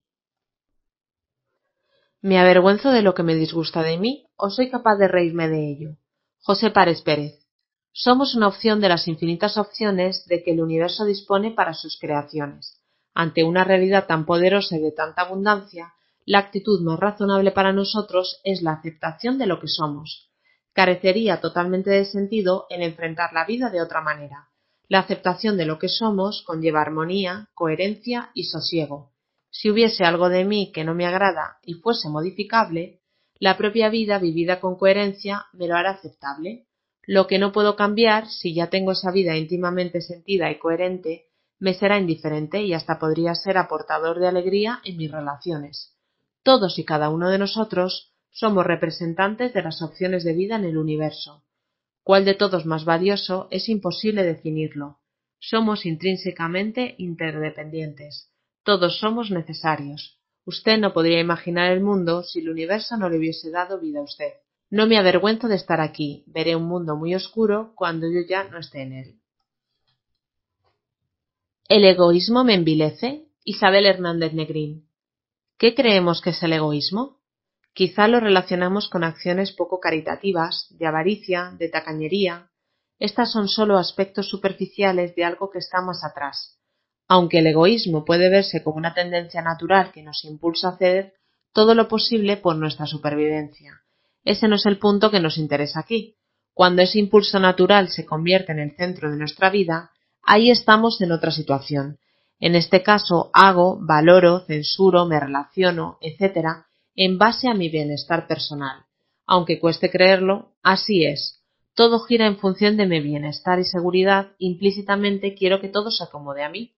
¿Me avergüenzo de lo que me disgusta de mí o soy capaz de reírme de ello? José Párez Pérez. Somos una opción de las infinitas opciones de que el universo dispone para sus creaciones. Ante una realidad tan poderosa y de tanta abundancia, la actitud más razonable para nosotros es la aceptación de lo que somos. Carecería totalmente de sentido el enfrentar la vida de otra manera. La aceptación de lo que somos conlleva armonía, coherencia y sosiego. Si hubiese algo de mí que no me agrada y fuese modificable, la propia vida vivida con coherencia me lo hará aceptable. Lo que no puedo cambiar, si ya tengo esa vida íntimamente sentida y coherente, me será indiferente y hasta podría ser aportador de alegría en mis relaciones. Todos y cada uno de nosotros somos representantes de las opciones de vida en el universo. ¿Cuál de todos más valioso? Es imposible definirlo. Somos intrínsecamente interdependientes. Todos somos necesarios. Usted no podría imaginar el mundo si el universo no le hubiese dado vida a usted. No me avergüenzo de estar aquí, veré un mundo muy oscuro cuando yo ya no esté en él. ¿El egoísmo me envilece? Isabel Hernández Negrín. ¿Qué creemos que es el egoísmo? Quizá lo relacionamos con acciones poco caritativas, de avaricia, de tacañería. Estas son solo aspectos superficiales de algo que está más atrás. Aunque el egoísmo puede verse como una tendencia natural que nos impulsa a hacer todo lo posible por nuestra supervivencia. Ese no es el punto que nos interesa aquí. Cuando ese impulso natural se convierte en el centro de nuestra vida, ahí estamos en otra situación. En este caso, hago, valoro, censuro, me relaciono, etc., en base a mi bienestar personal. Aunque cueste creerlo, así es. Todo gira en función de mi bienestar y seguridad, implícitamente quiero que todo se acomode a mí.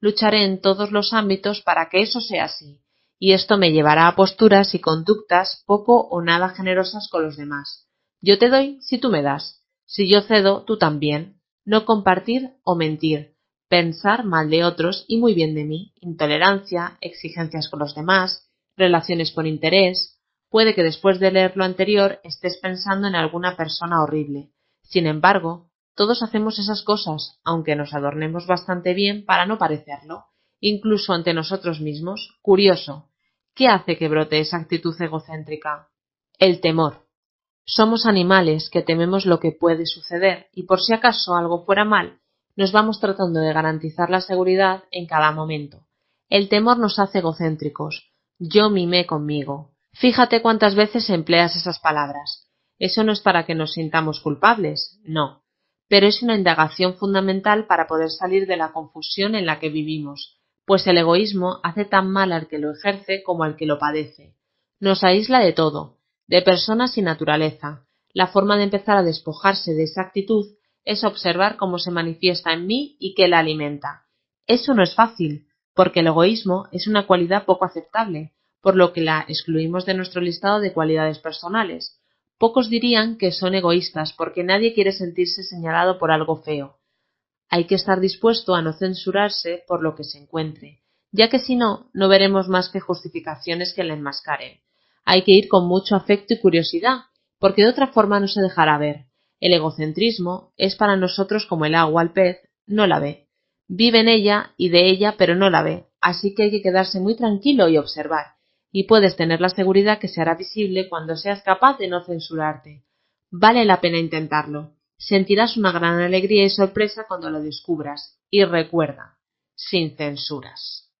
Lucharé en todos los ámbitos para que eso sea así, y esto me llevará a posturas y conductas poco o nada generosas con los demás. Yo te doy si tú me das. Si yo cedo, tú también. No compartir o mentir. Pensar mal de otros y muy bien de mí. Intolerancia, exigencias con los demás, relaciones por interés. Puede que después de leer lo anterior estés pensando en alguna persona horrible. Sin embargo, todos hacemos esas cosas, aunque nos adornemos bastante bien para no parecerlo incluso ante nosotros mismos? Curioso. ¿Qué hace que brote esa actitud egocéntrica? El temor. Somos animales que tememos lo que puede suceder y por si acaso algo fuera mal, nos vamos tratando de garantizar la seguridad en cada momento. El temor nos hace egocéntricos. Yo mimé conmigo. Fíjate cuántas veces empleas esas palabras. Eso no es para que nos sintamos culpables, no, pero es una indagación fundamental para poder salir de la confusión en la que vivimos, pues el egoísmo hace tan mal al que lo ejerce como al que lo padece. Nos aísla de todo, de personas y naturaleza. La forma de empezar a despojarse de esa actitud es observar cómo se manifiesta en mí y qué la alimenta. Eso no es fácil, porque el egoísmo es una cualidad poco aceptable, por lo que la excluimos de nuestro listado de cualidades personales. Pocos dirían que son egoístas porque nadie quiere sentirse señalado por algo feo. Hay que estar dispuesto a no censurarse por lo que se encuentre, ya que si no, no veremos más que justificaciones que le enmascaren. Hay que ir con mucho afecto y curiosidad, porque de otra forma no se dejará ver. El egocentrismo es para nosotros como el agua al pez, no la ve. Vive en ella y de ella, pero no la ve, así que hay que quedarse muy tranquilo y observar, y puedes tener la seguridad que se hará visible cuando seas capaz de no censurarte. Vale la pena intentarlo. Sentirás una gran alegría y sorpresa cuando lo descubras. Y recuerda, sin censuras.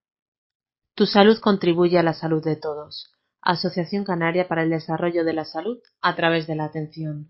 Tu salud contribuye a la salud de todos. Asociación Canaria para el Desarrollo de la Salud a través de la Atención.